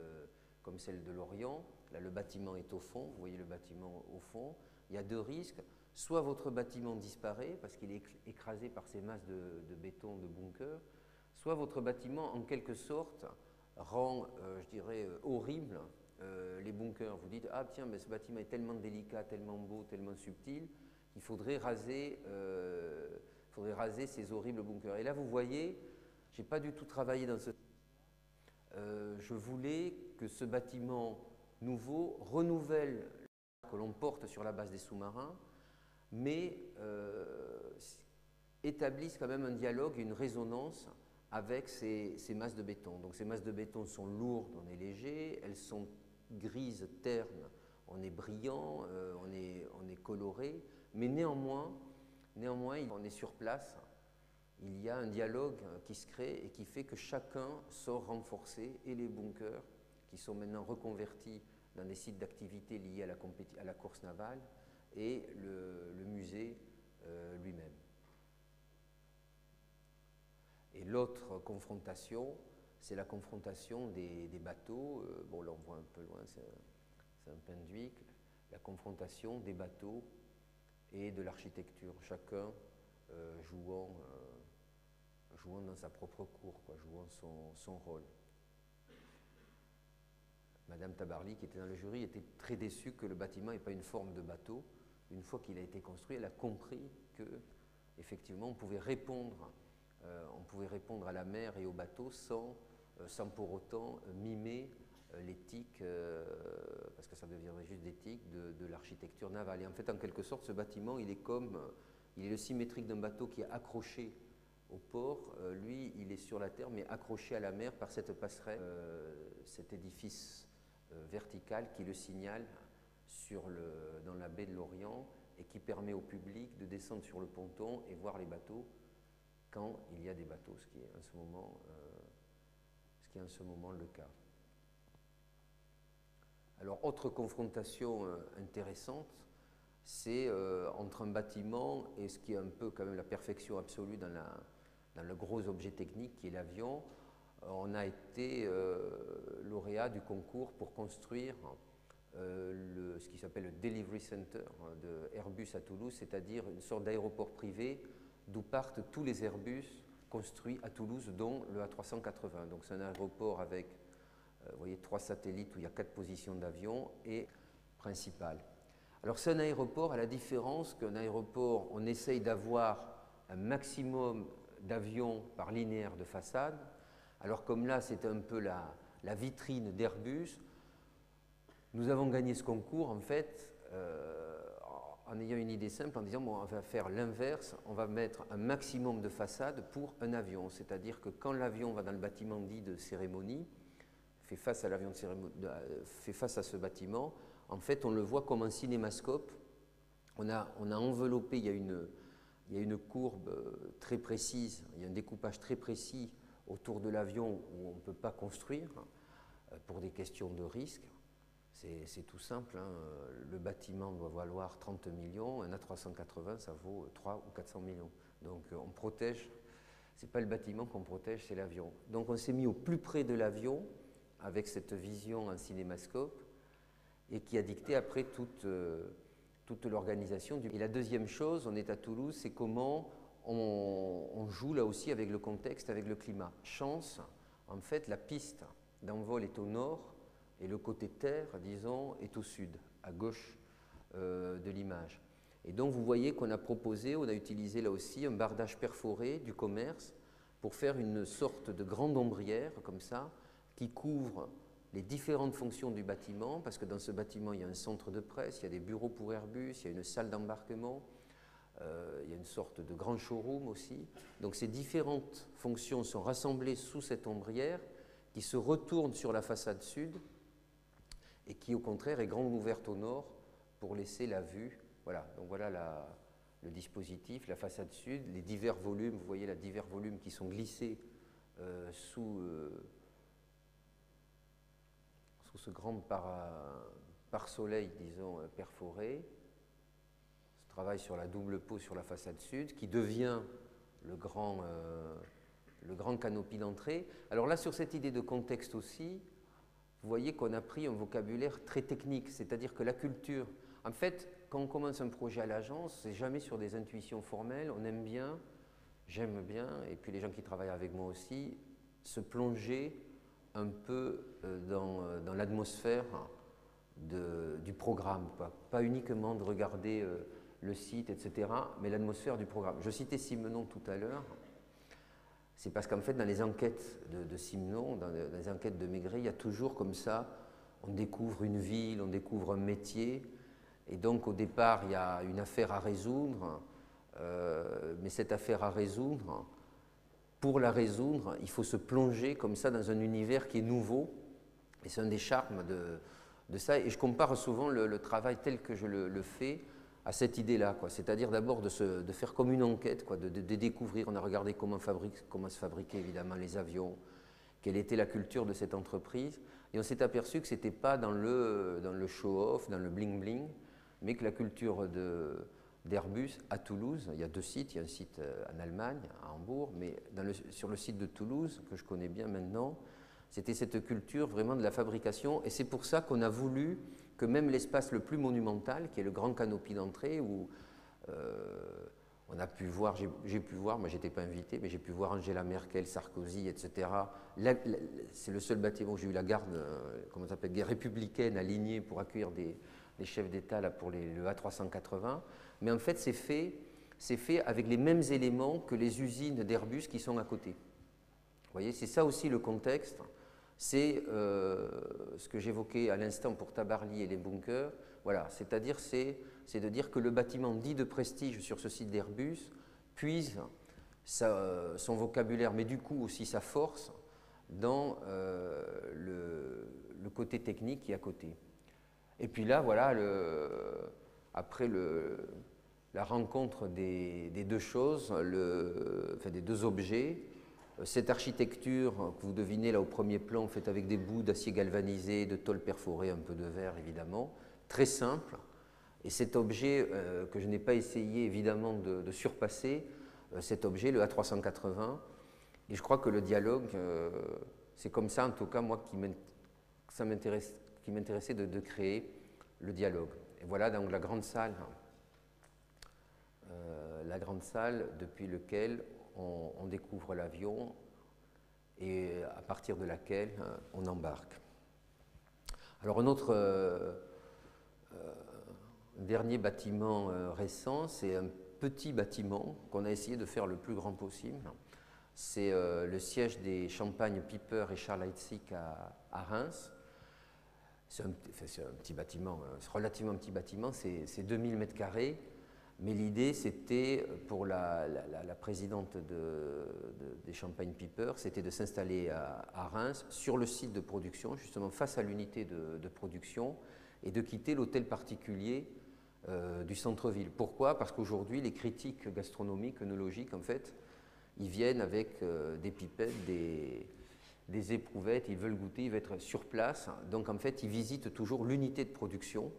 comme celle de l'Orient. Là, le bâtiment est au fond, vous voyez le bâtiment au fond. Il y a deux risques. Soit votre bâtiment disparaît parce qu'il est écrasé par ces masses de, béton, de bunkers, soit votre bâtiment, en quelque sorte, rend, euh, je dirais, euh, horrible euh, les bunkers, vous dites ah tiens mais ce bâtiment est tellement délicat, tellement beau, tellement subtil qu'il faudrait raser, euh, faudrait raser ces horribles bunkers. Et là vous voyez, j'ai pas du tout travaillé dans ce. Euh, je voulais que ce bâtiment nouveau renouvelle que l'on porte sur la base des sous-marins, mais établisse quand même un dialogue, une résonance avec ces, masses de béton. Donc ces masses de béton sont lourdes, on est léger, elles sont grise, terne, on est brillant, euh, on, est, coloré, mais néanmoins, néanmoins, on est sur place, il y a un dialogue qui se crée et qui fait que chacun sort renforcé, et les bunkers, qui sont maintenant reconvertis dans des sites d'activité liés à la, à la, course navale, et le, musée euh, lui-même. Et l'autre confrontation, c'est la confrontation des, bateaux. Euh, bon, là, on voit un peu loin, c'est un, Pinduic. La confrontation des bateaux et de l'architecture, chacun euh, jouant, euh, jouant dans sa propre cour, quoi, jouant son, rôle. Madame Tabarly, qui était dans le jury, était très déçue que le bâtiment n'ait pas une forme de bateau. Une fois qu'il a été construit, elle a compris que, effectivement, on pouvait répondre, on pouvait répondre à la mer et au bateau sans sans pour autant euh, mimer euh, l'éthique, parce que ça deviendrait juste d'éthique, de, l'architecture navale. Et en fait, en quelque sorte, ce bâtiment, il est comme, il est le symétrique d'un bateau qui est accroché au port. lui, il est sur la terre, mais accroché à la mer par cette passerelle, cet édifice vertical qui le signale sur le, dans la baie de l'Orient et qui permet au public de descendre sur le ponton et voir les bateaux quand il y a des bateaux, ce qui est en ce moment qui est en ce moment le cas. Alors, autre confrontation euh, intéressante, c'est euh, entre un bâtiment et ce qui est un peu quand même la perfection absolue dans, le gros objet technique qui est l'avion. Euh, on a été lauréat du concours pour construire ce qui s'appelle le Delivery Center de Airbus à Toulouse, c'est-à-dire une sorte d'aéroport privé d'où partent tous les Airbus construit à Toulouse, dont le A380. Donc c'est un aéroport avec, euh, vous voyez, trois satellites où il y a quatre positions d'avion et principal. Alors c'est un aéroport à la différence qu'un aéroport, on essaye d'avoir un maximum d'avions par linéaire de façade, alors comme là c'est un peu la, vitrine d'Airbus, nous avons gagné ce concours en fait euh, en ayant une idée simple, en disant bon, on va faire l'inverse, on va mettre un maximum de façades pour un avion, c'est-à-dire que quand l'avion va dans le bâtiment dit de cérémonie, fait face à euh, ce bâtiment, en fait on le voit comme un cinémascope. On a, enveloppé, il y a, une, il y a une courbe euh, très précise, il y a un découpage très précis autour de l'avion où on ne peut pas construire pour des questions de risque. C'est tout simple. Hein. Le bâtiment doit valoir 30 millions, un A380, ça vaut 3 ou 400 millions. Donc euh, on protège, ce n'est pas le bâtiment qu'on protège, c'est l'avion. Donc on s'est mis au plus près de l'avion avec cette vision en cinémascope et qui a dicté après toute, euh, toute l'organisation. Et la deuxième chose, on est à Toulouse, c'est comment on, on, joue là aussi avec le contexte, avec le climat. Chance, en fait, la piste d'envol est au nord et le côté terre, disons, est au sud, à gauche euh, de l'image. Et donc vous voyez qu'on a proposé, on a utilisé là aussi un bardage perforé du commerce pour faire une sorte de grande ombrière comme ça qui couvre les différentes fonctions du bâtiment, parce que dans ce bâtiment, il y a un centre de presse, il y a des bureaux pour Airbus, il y a une salle d'embarquement, euh, il y a une sorte de grand showroom aussi. Donc ces différentes fonctions sont rassemblées sous cette ombrière qui se retourne sur la façade sud et qui au contraire est grande ouverte au nord pour laisser la vue. Voilà, donc voilà le dispositif, la façade sud, les divers volumes, vous voyez les divers volumes qui sont glissés euh, sous, euh, sous ce grand pare-soleil, disons, euh, perforé. Ce travail sur la double peau sur la façade sud qui devient le grand, le grand canopie d'entrée. Alors là, sur cette idée de contexte aussi, vous voyez qu'on a pris un vocabulaire très technique, c'est-à-dire que la culture, en fait, quand on commence un projet à l'agence, c'est jamais sur des intuitions formelles, on aime bien, j'aime bien, et puis les gens qui travaillent avec moi aussi, se plonger un peu euh, dans, euh, dans l'atmosphère du programme, pas, pas, uniquement de regarder euh, le site, etc., mais l'atmosphère du programme. Je citais Simenon tout à l'heure, c'est parce qu'en fait, dans les enquêtes de, Simon, dans les enquêtes de Maigret, il y a toujours comme ça, on découvre une ville, on découvre un métier, et donc au départ, il y a une affaire à résoudre, euh, mais cette affaire à résoudre, pour la résoudre, il faut se plonger comme ça dans un univers qui est nouveau, et c'est un des charmes de, ça. Et je compare souvent le, travail tel que je le fais à cette idée-là, c'est-à-dire d'abord de, faire comme une enquête, quoi, de, découvrir. On a regardé comment, comment se fabriquaient évidemment les avions, quelle était la culture de cette entreprise, et on s'est aperçu que ce n'était pas dans le, dans le show-off, dans le bling-bling, mais que la culture d'Airbus à Toulouse, il y a deux sites, il y a un site euh, en Allemagne, à Hambourg, mais sur le site de Toulouse, que je connais bien maintenant, c'était cette culture vraiment de la fabrication, et c'est pour ça qu'on a voulu que même l'espace le plus monumental, qui est le grand canopie d'entrée, où euh, on a pu voir, j'ai pu voir, moi j'étais pas invité, mais j'ai pu voir Angela Merkel, Sarkozy, etc. C'est le seul bâtiment où j'ai eu la garde, euh, comment s'appelle, républicaine alignée pour accueillir des, chefs d'État pour les, le A380. Mais en fait, c'est fait, fait avec les mêmes éléments que les usines d'Airbus qui sont à côté. Vous voyez, c'est ça aussi le contexte c'est euh, ce que j'évoquais à l'instant pour Tabarly et les bunkers. Voilà, c'est-à-dire c'est, de dire que le bâtiment dit de prestige sur ce site d'Airbus puise son vocabulaire, mais du coup aussi sa force dans euh, le, côté technique qui est à côté. Et puis là, voilà, après la rencontre des, deux choses, des deux objets, cette architecture que vous devinez là au premier plan, faite avec des bouts d'acier galvanisé, de tôle perforée, un peu de verre évidemment, très simple. Et cet objet euh, que je n'ai pas essayé évidemment de, surpasser, euh, cet objet, le A380, et je crois que le dialogue, euh, c'est comme ça en tout cas moi qui m'intéressait de, de, créer le dialogue. Et voilà donc la grande salle, la grande salle depuis laquelle on, découvre l'avion et à partir de laquelle euh, on embarque. Alors un autre, euh, euh, dernier bâtiment récent, c'est un petit bâtiment qu'on a essayé de faire le plus grand possible. C'est le siège des Champagne Piper et Charles Heitzig à, Reims. C'est un, petit bâtiment, relativement petit bâtiment, c'est 2000 mètres carrés. Mais l'idée, c'était, pour la, présidente des Champagne Piper, c'était de s'installer à, Reims, sur le site de production, justement face à l'unité de, production, et de quitter l'hôtel particulier euh, du centre-ville. Pourquoi? Parce qu'aujourd'hui, les critiques gastronomiques, œnologiques, en fait, ils viennent avec euh, des pipettes, des, des éprouvettes, ils veulent goûter, ils veulent être sur place. Donc, en fait, ils visitent toujours l'unité de production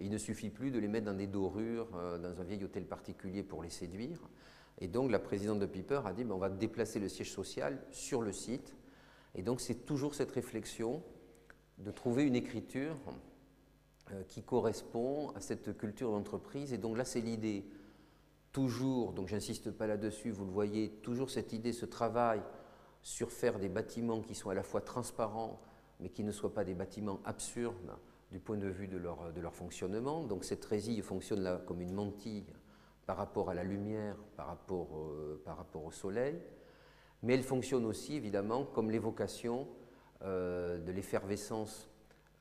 il ne suffit plus de les mettre dans des dorures, euh, dans un vieil hôtel particulier pour les séduire. Et donc la présidente de Piper a dit ben, on va déplacer le siège social sur le site. Et donc c'est toujours cette réflexion de trouver une écriture euh, qui correspond à cette culture d'entreprise. Et donc là c'est l'idée, toujours, donc j'insiste pas là-dessus, vous le voyez, toujours cette idée, ce travail sur faire des bâtiments qui sont à la fois transparents, mais qui ne soient pas des bâtiments absurdes du point de vue de leur, de leur fonctionnement. Donc cette résille fonctionne là comme une mantille par rapport à la lumière, par rapport, euh, par rapport au soleil, mais elle fonctionne aussi évidemment comme l'évocation euh, de l'effervescence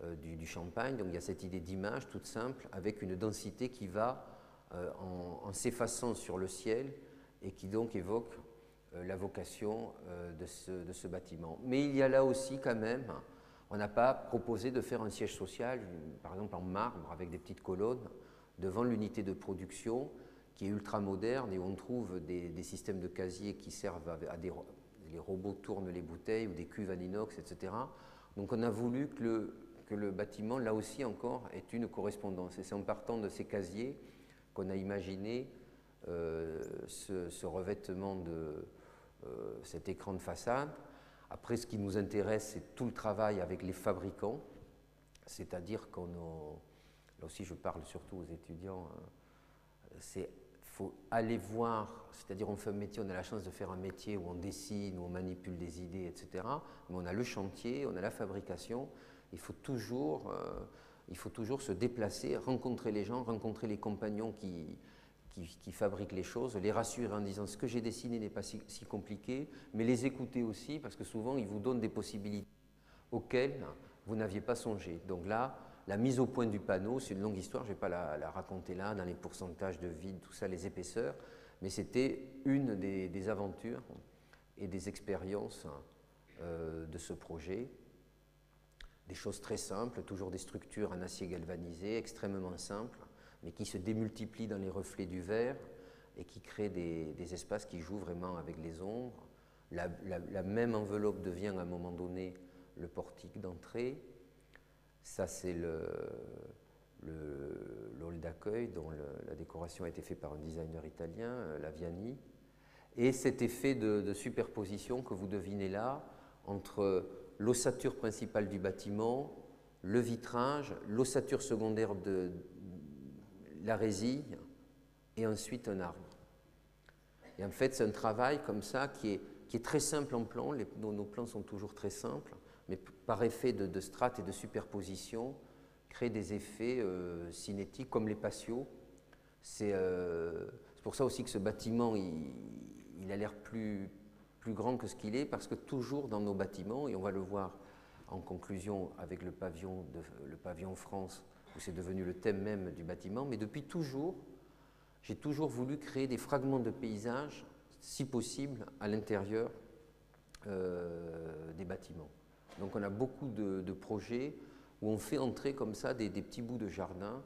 euh, du, champagne. Donc il y a cette idée d'image toute simple avec une densité qui va en, s'effaçant sur le ciel et qui donc évoque la vocation de ce, de, ce, bâtiment. Mais il y a là aussi quand même on n'a pas proposé de faire un siège social, par exemple en marbre, avec des petites colonnes, devant l'unité de production qui est ultra moderne et on trouve des, systèmes de casier qui servent à, des les robots tournent les bouteilles ou des cuves en inox, etc. Donc on a voulu que le, que le bâtiment, là aussi encore, ait une correspondance. Et c'est en partant de ces casiers qu'on a imaginé euh, ce, revêtement de euh, cet écran de façade après, ce qui nous intéresse, c'est tout le travail avec les fabricants, c'est-à-dire qu'on là aussi je parle surtout aux étudiants, hein, c'est faut aller voir, c'est-à-dire on fait un métier, on a la chance de faire un métier où on dessine, où on manipule des idées, etc. Mais on a le chantier, on a la fabrication. Il faut toujours, euh, il faut toujours se déplacer, rencontrer les gens, rencontrer les compagnons qui, qui, fabriquent les choses, les rassurer en disant ce que j'ai dessiné n'est pas si, compliqué, mais les écouter aussi parce que souvent ils vous donnent des possibilités auxquelles vous n'aviez pas songé. Donc là, la mise au point du panneau, c'est une longue histoire, je ne vais pas la, raconter là, dans les pourcentages de vide, tout ça, les épaisseurs, mais c'était une des, aventures et des expériences euh, de ce projet. Des choses très simples, toujours des structures en acier galvanisé, extrêmement simples, mais qui se démultiplie dans les reflets du verre et qui crée des, espaces qui jouent vraiment avec les ombres. La, même enveloppe devient à un moment donné le portique d'entrée. Ça, c'est le, le, d'accueil dont la décoration a été faite par un designer italien, euh, Laviani. Et cet effet de, superposition que vous devinez là entre l'ossature principale du bâtiment, le vitrage, l'ossature secondaire de, la résille et ensuite un arbre. Et en fait, c'est un travail comme ça qui est, très simple en plan. Les, nos, plans sont toujours très simples, mais par effet de, strates et de superposition, crée des effets euh, cinétiques comme les patios. Euh, c'est pour ça aussi que ce bâtiment, il, a l'air plus, plus grand que ce qu'il est, parce que toujours dans nos bâtiments, et on va le voir en conclusion avec le pavillon, de, le pavillon France, c'est devenu le thème même du bâtiment, mais depuis toujours, j'ai toujours voulu créer des fragments de paysage, si possible, à l'intérieur euh, des bâtiments. Donc on a beaucoup de, projets où on fait entrer comme ça des, petits bouts de jardin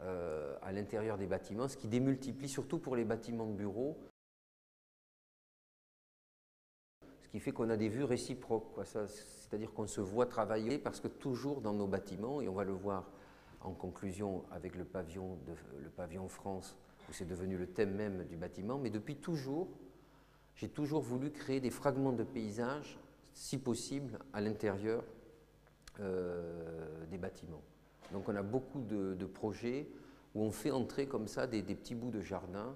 euh, à l'intérieur des bâtiments, ce qui démultiplie surtout pour les bâtiments de bureaux, ce qui fait qu'on a des vues réciproques. C'est-à-dire qu'on se voit travailler parce que toujours dans nos bâtiments, et on va le voir en conclusion avec le pavillon, France, où c'est devenu le thème même du bâtiment, mais depuis toujours, j'ai toujours voulu créer des fragments de paysage, si possible, à l'intérieur euh, des bâtiments. Donc on a beaucoup de, projets où on fait entrer comme ça des, petits bouts de jardin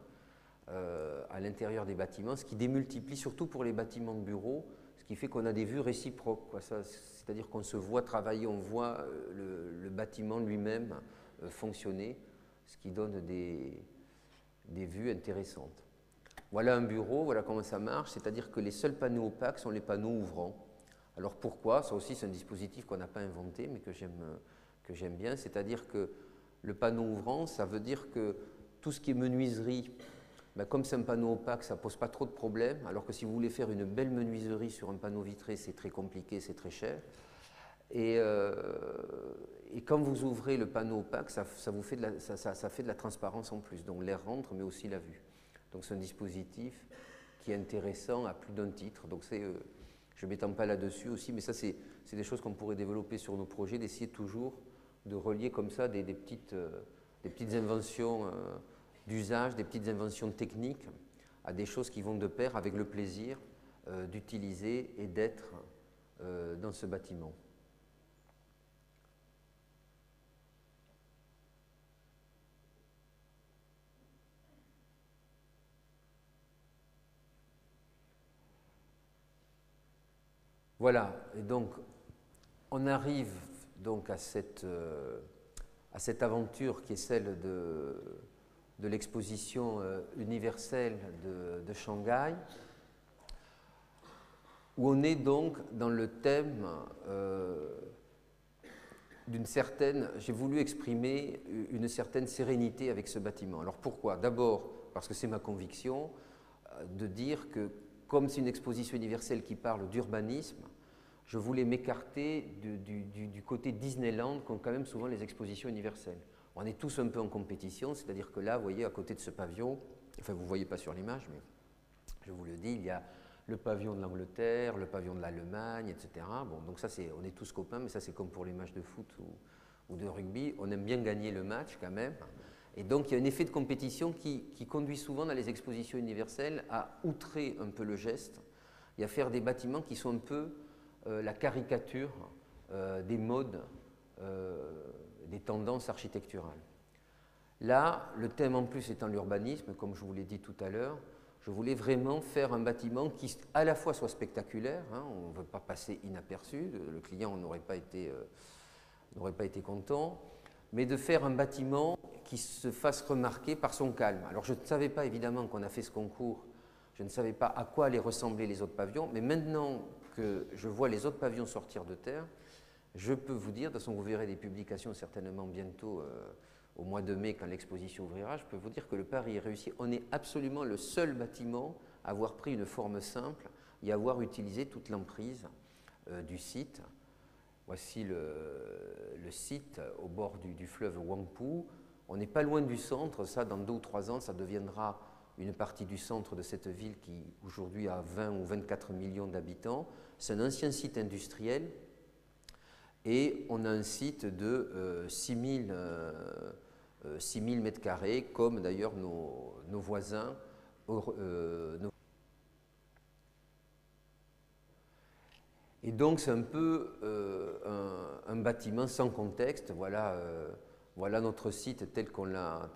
euh, à l'intérieur des bâtiments, ce qui démultiplie surtout pour les bâtiments de bureaux, qui fait qu'on a des vues réciproques. C'est-à-dire qu'on se voit travailler, on voit euh, le, bâtiment lui-même euh, fonctionner ce qui donne des, des vues intéressantes. Voilà un bureau, voilà comment ça marche, c'est-à-dire que les seuls panneaux opaques sont les panneaux ouvrants. Alors pourquoi? Ça aussi c'est un dispositif qu'on n'a pas inventé mais que j'aime bien, c'est-à-dire que le panneau ouvrant, ça veut dire que tout ce qui est menuiserie, ben, comme c'est un panneau opaque, ça ne pose pas trop de problèmes, alors que si vous voulez faire une belle menuiserie sur un panneau vitré, c'est très compliqué, c'est très cher. Et, euh, quand vous ouvrez le panneau opaque, ça, fait de la, transparence en plus, donc l'air rentre, mais aussi la vue. Donc c'est un dispositif qui est intéressant à plus d'un titre. Donc c'est, euh, je ne m'étends pas là-dessus aussi, mais ça c'est des choses qu'on pourrait développer sur nos projets, d'essayer toujours de relier comme ça des, euh, des petites inventions d'usage, des petites inventions techniques à des choses qui vont de pair avec le plaisir euh, d'utiliser et d'être euh, dans ce bâtiment. Voilà, et donc on arrive donc à cette, euh, à cette aventure qui est celle de, de l'exposition euh, universelle de, Shanghai, où on est donc dans le thème euh, d'une certaine, j'ai voulu exprimer une certaine sérénité avec ce bâtiment. Alors pourquoi? D'abord parce que c'est ma conviction euh, de dire que comme c'est une exposition universelle qui parle d'urbanisme, je voulais m'écarter du, du, côté Disneyland qu'ont quand même souvent les expositions universelles on est tous un peu en compétition, c'est-à-dire que là, vous voyez, à côté de ce pavillon, enfin vous ne voyez pas sur l'image, mais je vous le dis, il y a le pavillon de l'Angleterre, le pavillon de l'Allemagne, etc. Bon, donc ça, on est tous copains, mais ça, c'est comme pour les matchs de foot ou, de rugby. On aime bien gagner le match quand même. Et donc, il y a un effet de compétition qui, conduit souvent dans les expositions universelles à outrer un peu le geste et à faire des bâtiments qui sont un peu euh, la caricature euh, des modes euh, des tendances architecturales. Là, le thème en plus étant l'urbanisme, comme je vous l'ai dit tout à l'heure, je voulais vraiment faire un bâtiment qui à la fois soit spectaculaire, hein, on ne veut pas passer inaperçu, le client n'aurait pas, euh, pas été content, mais de faire un bâtiment qui se fasse remarquer par son calme. Alors je ne savais pas évidemment qu'on a fait ce concours, je ne savais pas à quoi allaient ressembler les autres pavillons, mais maintenant que je vois les autres pavillons sortir de terre, je peux vous dire, de toute façon vous verrez des publications certainement bientôt euh, au mois de mai quand l'exposition ouvrira, je peux vous dire que le pari est réussi. On est absolument le seul bâtiment à avoir pris une forme simple et à avoir utilisé toute l'emprise euh, du site. Voici le, site au bord du, fleuve Wangpu. On n'est pas loin du centre, ça dans deux ou trois ans ça deviendra une partie du centre de cette ville qui aujourd'hui a 20 ou 24 millions d'habitants. C'est un ancien site industriel et on a un site de 6000 euh, 6000 euh, mètres carrés, comme d'ailleurs nos, voisins. Euh, et donc c'est un peu un, bâtiment sans contexte. Voilà, voilà notre site tel qu'on a,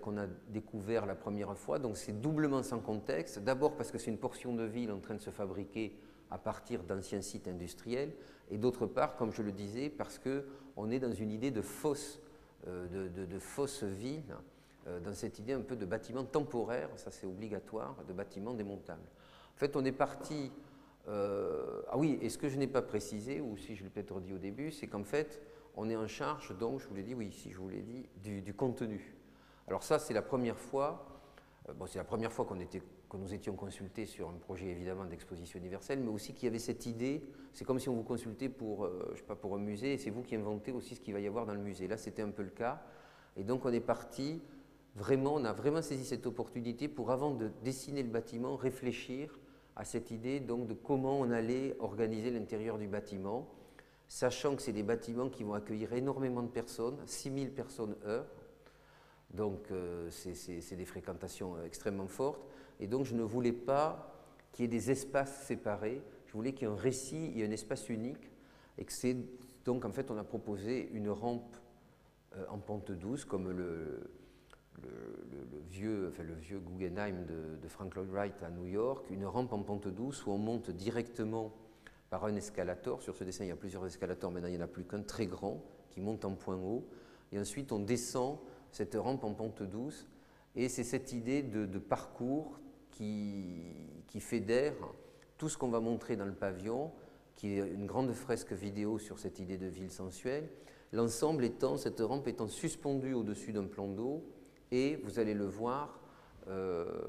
qu'on a découvert la première fois. Donc c'est doublement sans contexte. D'abord parce que c'est une portion de ville en train de se fabriquer à partir d'anciens sites industriels et d'autre part, comme je le disais, parce qu'on est dans une idée de fausse, euh, de, fausse ville, euh, dans cette idée un peu de bâtiment temporaire, ça c'est obligatoire, de bâtiment démontable. En fait, on est parti. Euh, ah oui, et ce que je n'ai pas précisé, ou si je l'ai peut-être dit au début, c'est qu'en fait, on est en charge, donc, je vous l'ai dit, oui, si je vous l'ai dit, du, du, contenu. Alors ça, c'est la première fois, bon, c'est la première fois qu'on était que nous étions consultés sur un projet évidemment d'exposition universelle, mais aussi qu'il y avait cette idée, c'est comme si on vous consultait pour, euh, je sais pas, pour un musée, et c'est vous qui inventez aussi ce qu'il va y avoir dans le musée. Là, c'était un peu le cas. Et donc, on est parti, vraiment, on a vraiment saisi cette opportunité pour, avant de dessiner le bâtiment, réfléchir à cette idée donc, de comment on allait organiser l'intérieur du bâtiment, sachant que c'est des bâtiments qui vont accueillir énormément de personnes, 6000 personnes heure, donc euh, c'est des fréquentations euh, extrêmement fortes. Et donc je ne voulais pas qu'il y ait des espaces séparés, je voulais qu'il y ait un récit et un espace unique. Et que c'est donc en fait on a proposé une rampe euh, en pente douce comme le, vieux, enfin, le vieux Guggenheim de, Frank Lloyd Wright à New York, une rampe en pente douce où on monte directement par un escalator. Sur ce dessin, il y a plusieurs escalators, maintenant il n'y en a plus qu'un très grand qui monte en point haut. Et ensuite, on descend cette rampe en pente douce. Et c'est cette idée de, parcours qui, fédère tout ce qu'on va montrer dans le pavillon, qui est une grande fresque vidéo sur cette idée de ville sensuelle. L'ensemble étant, cette rampe étant suspendue au-dessus d'un plan d'eau, et vous allez le voir, euh,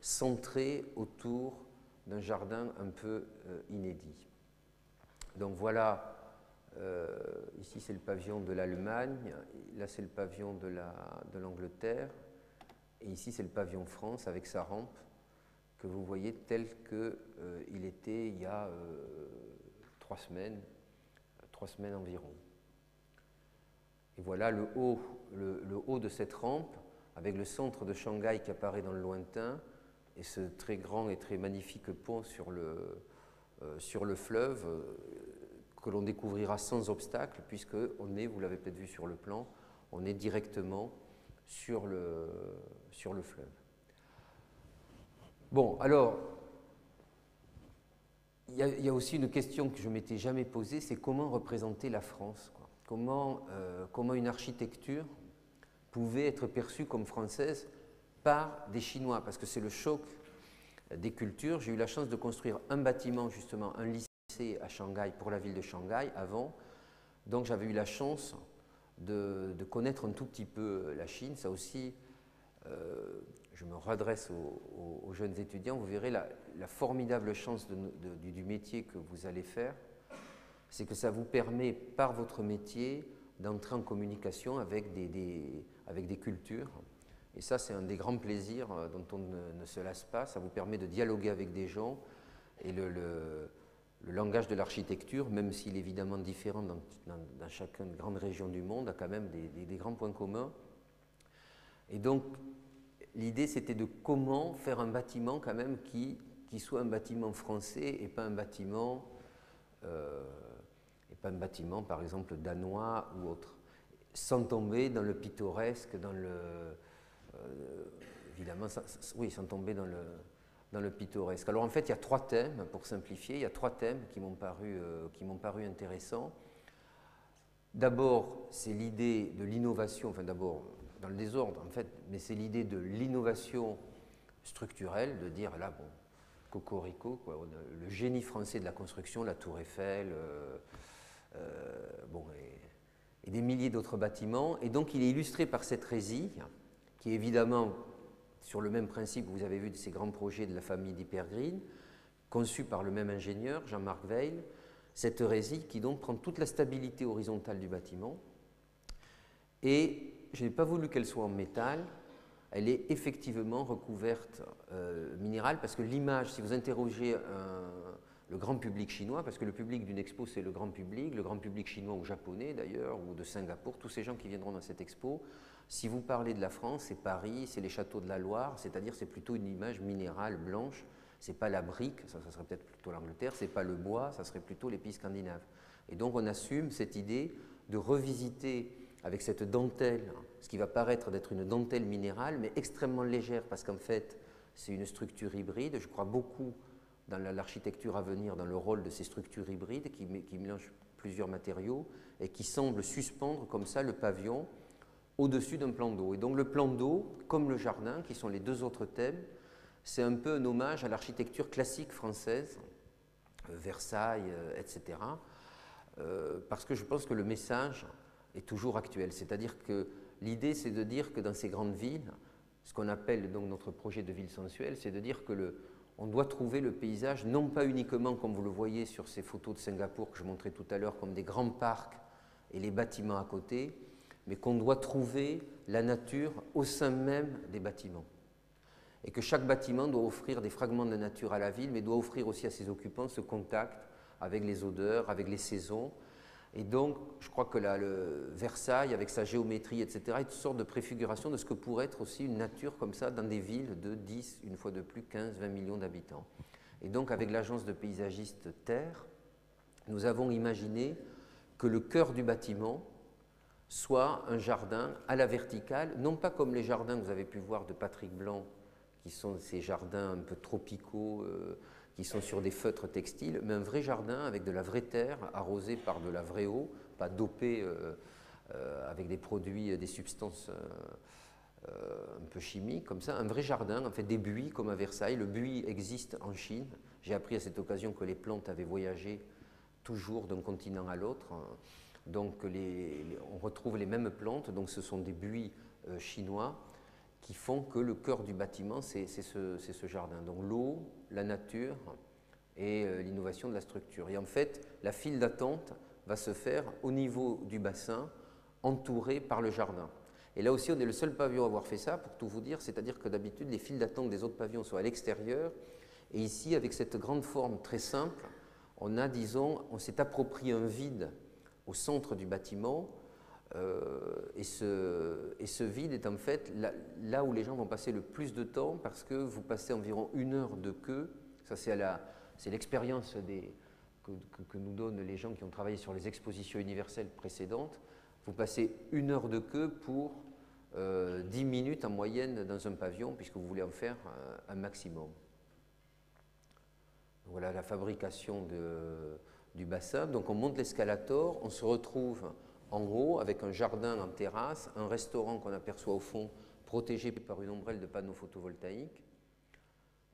centré autour d'un jardin un peu euh, inédit. Donc voilà, euh, ici c'est le pavillon de l'Allemagne, là c'est le pavillon de l'Angleterre, et ici c'est le pavillon France avec sa rampe que vous voyez tel qu'il était il y a trois semaines, trois semaines environ. Et voilà le haut, le, haut de cette rampe, avec le centre de Shanghai qui apparaît dans le lointain, et ce très grand et très magnifique pont sur le, euh, sur le fleuve, euh, que l'on découvrira sans obstacle, puisque on est, vous l'avez peut-être vu sur le plan, on est directement sur le, sur le fleuve. Bon, alors, il y, a aussi une question que je ne m'étais jamais posée, c'est comment représenter la France comment, euh, comment une architecture pouvait être perçue comme française par des Chinois, parce que c'est le choc des cultures. J'ai eu la chance de construire un bâtiment, justement, un lycée à Shanghai pour la ville de Shanghai avant. Donc j'avais eu la chance de, connaître un tout petit peu la Chine. Ça aussi, euh, je me redresse aux, jeunes étudiants, vous verrez la, formidable chance du métier que vous allez faire c'est que ça vous permet, par votre métier, d'entrer en communication avec des, cultures. Et ça, c'est un des grands plaisirs euh, dont on ne, se lasse pas. Ça vous permet de dialoguer avec des gens. Et le, langage de l'architecture, même s'il est évidemment différent dans, dans, chacune grande région du monde, a quand même des, des, grands points communs. Et donc, l'idée, c'était de comment faire un bâtiment quand même qui, qui soit un bâtiment français et pas un bâtiment... Euh, pas un bâtiment, par exemple, danois ou autre, sans tomber dans le pittoresque, dans le... Euh, évidemment, oui, sans tomber dans le, dans le pittoresque. Alors en fait, il y a trois thèmes, pour simplifier, il y a trois thèmes qui m'ont paru, euh, paru intéressants. D'abord, c'est l'idée de l'innovation, enfin d'abord dans le désordre en fait, mais c'est l'idée de l'innovation structurelle, de dire là, bon, cocorico, quoi, le génie français de la construction, la tour Eiffel, euh, euh, bon, et, des milliers d'autres bâtiments. Et donc il est illustré par cette résille, qui est évidemment sur le même principe vous avez vu de ces grands projets de la famille d'Hypergreen, conçu par le même ingénieur, Jean-Marc Veil, cette résille qui donc prend toute la stabilité horizontale du bâtiment. Et je n'ai pas voulu qu'elle soit en métal, elle est effectivement recouverte euh, minérale parce que l'image, si vous interrogez un, le grand public chinois, parce que le public d'une expo, c'est le grand public, le grand public chinois ou japonais d'ailleurs, ou de Singapour, tous ces gens qui viendront dans cette expo. Si vous parlez de la France, c'est Paris, c'est les châteaux de la Loire, c'est-à-dire c'est plutôt une image minérale, blanche, c'est pas la brique, ça, serait peut-être plutôt l'Angleterre, c'est pas le bois, ça serait plutôt les pays scandinaves. Et donc on assume cette idée de revisiter avec cette dentelle, ce qui va paraître d'être une dentelle minérale, mais extrêmement légère, parce qu'en fait, c'est une structure hybride. Je crois beaucoup dans l'architecture à venir, dans le rôle de ces structures hybrides qui, mélangent plusieurs matériaux et qui semblent suspendre comme ça le pavillon au-dessus d'un plan d'eau. Et donc le plan d'eau, comme le jardin, qui sont les deux autres thèmes, c'est un peu un hommage à l'architecture classique française, euh, Versailles, euh, etc. Euh, parce que je pense que le message est toujours actuel. C'est-à-dire que l'idée, c'est de dire que dans ces grandes villes, ce qu'on appelle donc notre projet de ville sensuelle, c'est de dire que le, on doit trouver le paysage, non pas uniquement comme vous le voyez sur ces photos de Singapour que je montrais tout à l'heure, comme des grands parcs et les bâtiments à côté, mais qu'on doit trouver la nature au sein même des bâtiments. Et que chaque bâtiment doit offrir des fragments de nature à la ville, mais doit offrir aussi à ses occupants ce contact avec les odeurs, avec les saisons, et donc, je crois que là, le Versailles, avec sa géométrie, etc., est une sorte de préfiguration de ce que pourrait être aussi une nature comme ça dans des villes de 10, une fois de plus, 15, 20 millions d'habitants. Et donc, avec l'agence de paysagistes Terre, nous avons imaginé que le cœur du bâtiment soit un jardin à la verticale, non pas comme les jardins que vous avez pu voir de Patrick Blanc, qui sont ces jardins un peu tropicaux, euh, qui sont sur des feutres textiles, mais un vrai jardin avec de la vraie terre arrosée par de la vraie eau, pas dopée euh, avec des produits, des substances un peu chimiques, comme ça, un vrai jardin, en fait des buis comme à Versailles. Le buis existe en Chine. J'ai appris à cette occasion que les plantes avaient voyagé toujours d'un continent à l'autre. Donc on retrouve les mêmes plantes, donc ce sont des buis chinois qui font que le cœur du bâtiment, c'est ce, jardin. Donc l'eau, la nature et euh, l'innovation de la structure. Et en fait, la file d'attente va se faire au niveau du bassin, entouré par le jardin. Et là aussi, on est le seul pavillon à avoir fait ça, pour tout vous dire, c'est-à-dire que d'habitude, les files d'attente des autres pavillons sont à l'extérieur. Et ici, avec cette grande forme très simple, on a, disons, on s'est approprié un vide au centre du bâtiment euh, et, ce, vide est en fait là, où les gens vont passer le plus de temps parce que vous passez environ une heure de queue. Ça, c'est l'expérience que, nous donnent les gens qui ont travaillé sur les expositions universelles précédentes. Vous passez une heure de queue pour euh, 10 minutes en moyenne dans un pavillon puisque vous voulez en faire euh, un maximum. Voilà la fabrication du bassin. Donc on monte l'escalator, on se retrouve en haut, avec un jardin en terrasse, un restaurant qu'on aperçoit au fond, protégé par une ombrelle de panneaux photovoltaïques.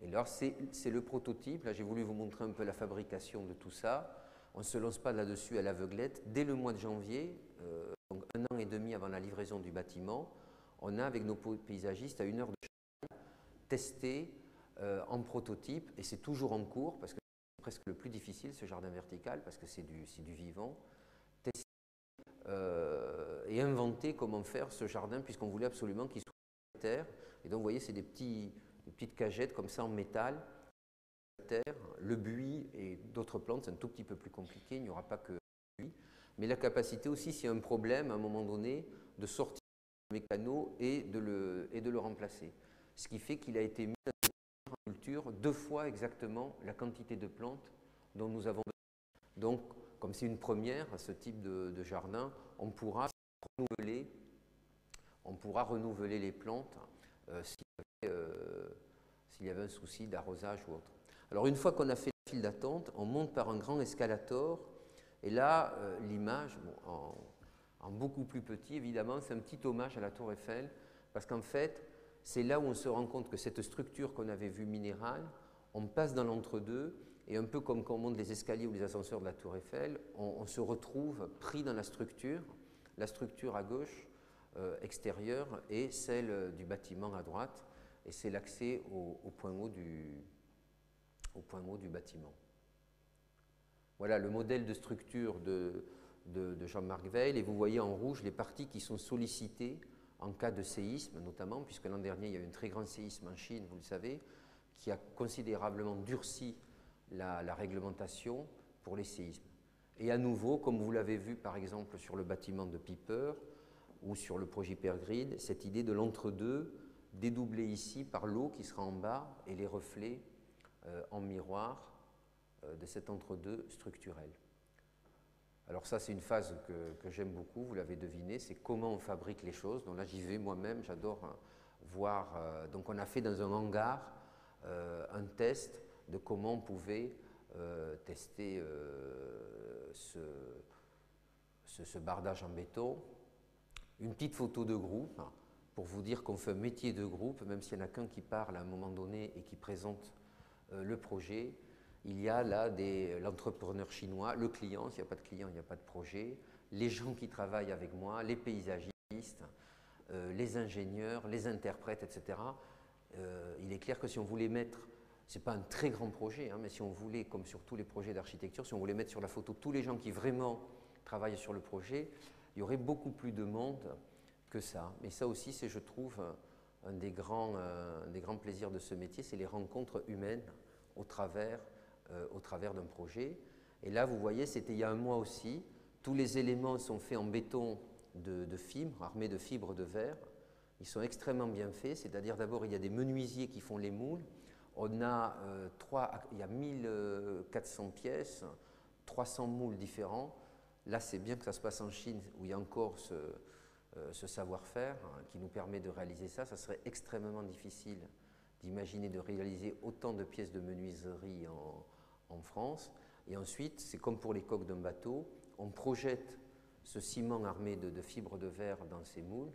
Et là, c'est le prototype. Là, j'ai voulu vous montrer un peu la fabrication de tout ça. On ne se lance pas là-dessus à l'aveuglette. Dès le mois de janvier, euh, donc un an et demi avant la livraison du bâtiment, on a, avec nos paysagistes, à une heure de travail, testé euh, en prototype, et c'est toujours en cours, parce que c'est presque le plus difficile, ce jardin vertical, parce que c'est du, vivant, et inventer comment faire ce jardin, puisqu'on voulait absolument qu'il soit terre. Et donc, vous voyez, c'est des, petites cagettes comme ça en métal, terre, le buis et d'autres plantes, c'est un tout petit peu plus compliqué, il n'y aura pas que buis. Mais la capacité aussi, s'il y a un problème, à un moment donné, de sortir le mécano et de le, et de le remplacer. Ce qui fait qu'il a été mis en culture deux fois exactement la quantité de plantes dont nous avons besoin. Donc, comme c'est une première à ce type de, jardin, on pourra renouveler, les plantes euh, euh, s'il y, avait un souci d'arrosage ou autre. Alors une fois qu'on a fait la file d'attente, on monte par un grand escalator, et là, euh, l'image, en, en, beaucoup plus petit évidemment, c'est un petit hommage à la tour Eiffel, parce qu'en fait, c'est là où on se rend compte que cette structure qu'on avait vue minérale, on passe dans l'entre-deux, et un peu comme quand on monte les escaliers ou les ascenseurs de la Tour Eiffel, on, se retrouve pris dans la structure, la structure à gauche euh, extérieure et celle du bâtiment à droite, et c'est l'accès au, point haut du, au point haut du bâtiment. Voilà le modèle de structure de, de Jean-Marc Veil, et vous voyez en rouge les parties qui sont sollicitées en cas de séisme, notamment, puisque l'an dernier, il y a eu un très grand séisme en Chine, vous le savez, qui a considérablement durci la, réglementation pour les séismes. Et à nouveau, comme vous l'avez vu par exemple sur le bâtiment de Piper ou sur le projet Pergrid, cette idée de l'entre-deux, dédoublée ici par l'eau qui sera en bas et les reflets euh, en miroir euh, de cet entre-deux structurel. Alors ça, c'est une phase que, j'aime beaucoup, vous l'avez deviné, c'est comment on fabrique les choses. Donc là, j'y vais moi-même, j'adore hein, voir. Euh, donc on a fait dans un hangar un test de comment on pouvait euh, tester euh, ce, ce, bardage en béton. Une petite photo de groupe hein, pour vous dire qu'on fait un métier de groupe, même s'il n'y en a qu'un qui parle à un moment donné et qui présente euh, le projet. Il y a là l'entrepreneur chinois, le client, s'il n'y a pas de client, il n'y a pas de projet, les gens qui travaillent avec moi, les paysagistes, les ingénieurs, les interprètes, etc. il est clair que si on voulait mettre ce n'est pas un très grand projet, hein, mais si on voulait, comme sur tous les projets d'architecture, si on voulait mettre sur la photo tous les gens qui vraiment travaillent sur le projet, il y aurait beaucoup plus de monde que ça. Mais ça aussi, c'est, je trouve, un des grands, euh, des grands plaisirs de ce métier, c'est les rencontres humaines au travers, euh, au travers d'un projet. Et là, vous voyez, c'était il y a un mois aussi. Tous les éléments sont faits en béton de, de fibres, armés de fibres de verre. Ils sont extrêmement bien faits, c'est-à-dire d'abord, il y a des menuisiers qui font les moules, on a euh, il y a 1400 pièces, 300 moules différents. Là, c'est bien que ça se passe en Chine, où il y a encore ce, euh, savoir-faire hein, qui nous permet de réaliser ça. Ça serait extrêmement difficile d'imaginer de réaliser autant de pièces de menuiserie en, France. Et ensuite, c'est comme pour les coques d'un bateau, on projette ce ciment armé de, fibres de verre dans ces moules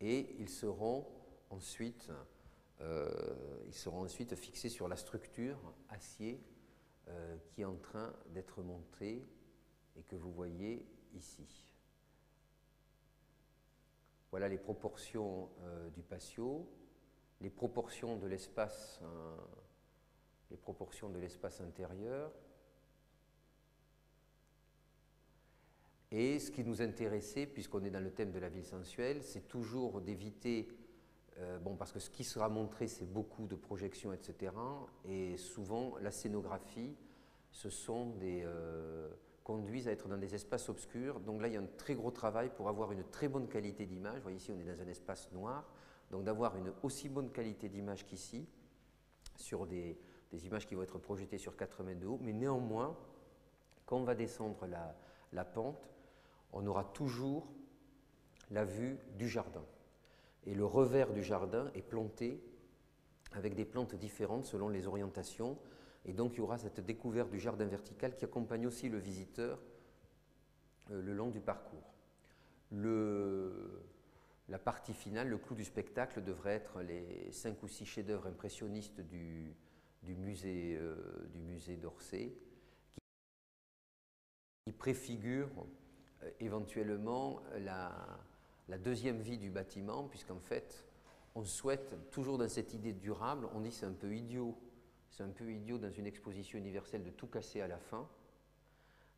et ils seront ensuite, ils seront ensuite fixés sur la structure acier euh, qui est en train d'être montée et que vous voyez ici. Voilà les proportions euh, du patio, les proportions de l'espace intérieur. Et ce qui nous intéressait, puisqu'on est dans le thème de la ville sensuelle, c'est toujours d'éviter, euh, bon, parce que ce qui sera montré, c'est beaucoup de projections, etc. Et souvent, la scénographie, ce sont des, euh, conduisent à être dans des espaces obscurs. Donc là, il y a un très gros travail pour avoir une très bonne qualité d'image. Vous voyez ici, on est dans un espace noir. Donc d'avoir une aussi bonne qualité d'image qu'ici, sur des, images qui vont être projetées sur 4 mètres de haut. Mais néanmoins, quand on va descendre la pente, on aura toujours la vue du jardin. Et le revers du jardin est planté avec des plantes différentes selon les orientations. Et donc il y aura cette découverte du jardin vertical qui accompagne aussi le visiteur euh, le long du parcours. la partie finale, le clou du spectacle, devrait être les cinq ou six chefs-d'œuvre impressionnistes du, musée, euh, musée d'Orsay, qui préfigurent euh, éventuellement la, deuxième vie du bâtiment, puisqu'en fait, on souhaite, toujours dans cette idée durable, on dit c'est un peu idiot, c'est un peu idiot dans une exposition universelle de tout casser à la fin.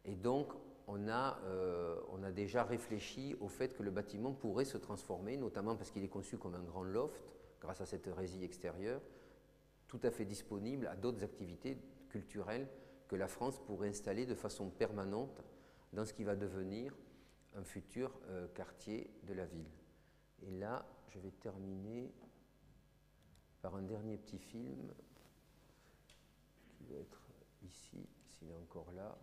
Et donc, on a, euh, on a déjà réfléchi au fait que le bâtiment pourrait se transformer, notamment parce qu'il est conçu comme un grand loft, grâce à cette résille extérieure, tout à fait disponible à d'autres activités culturelles que la France pourrait installer de façon permanente dans ce qui va devenir un futur euh, quartier de la ville. Et là, je vais terminer par un dernier petit film qui va être ici, s'il est encore là.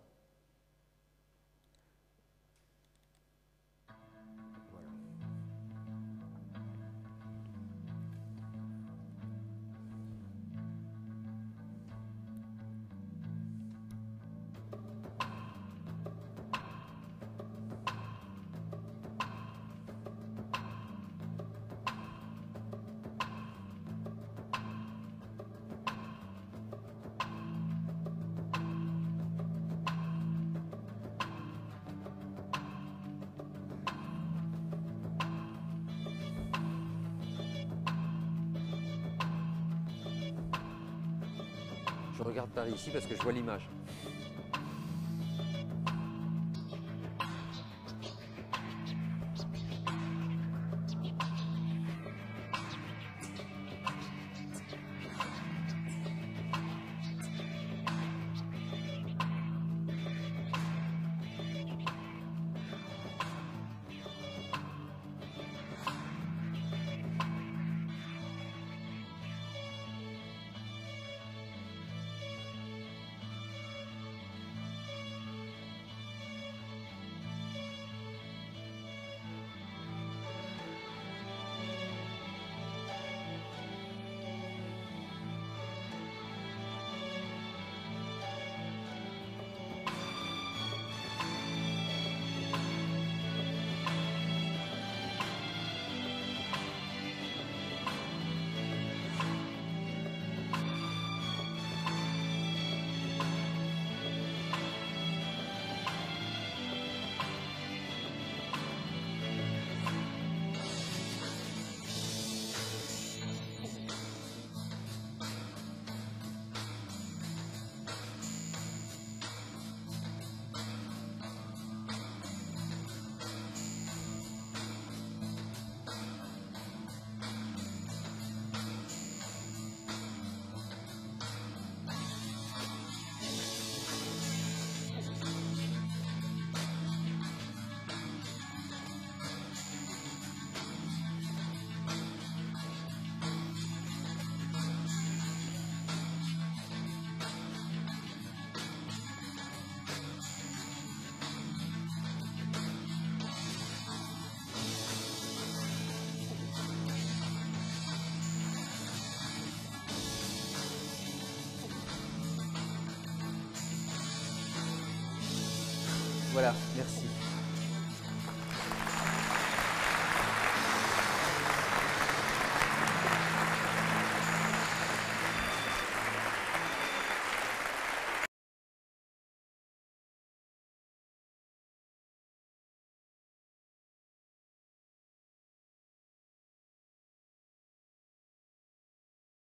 Regarde par ici parce que je vois l'image.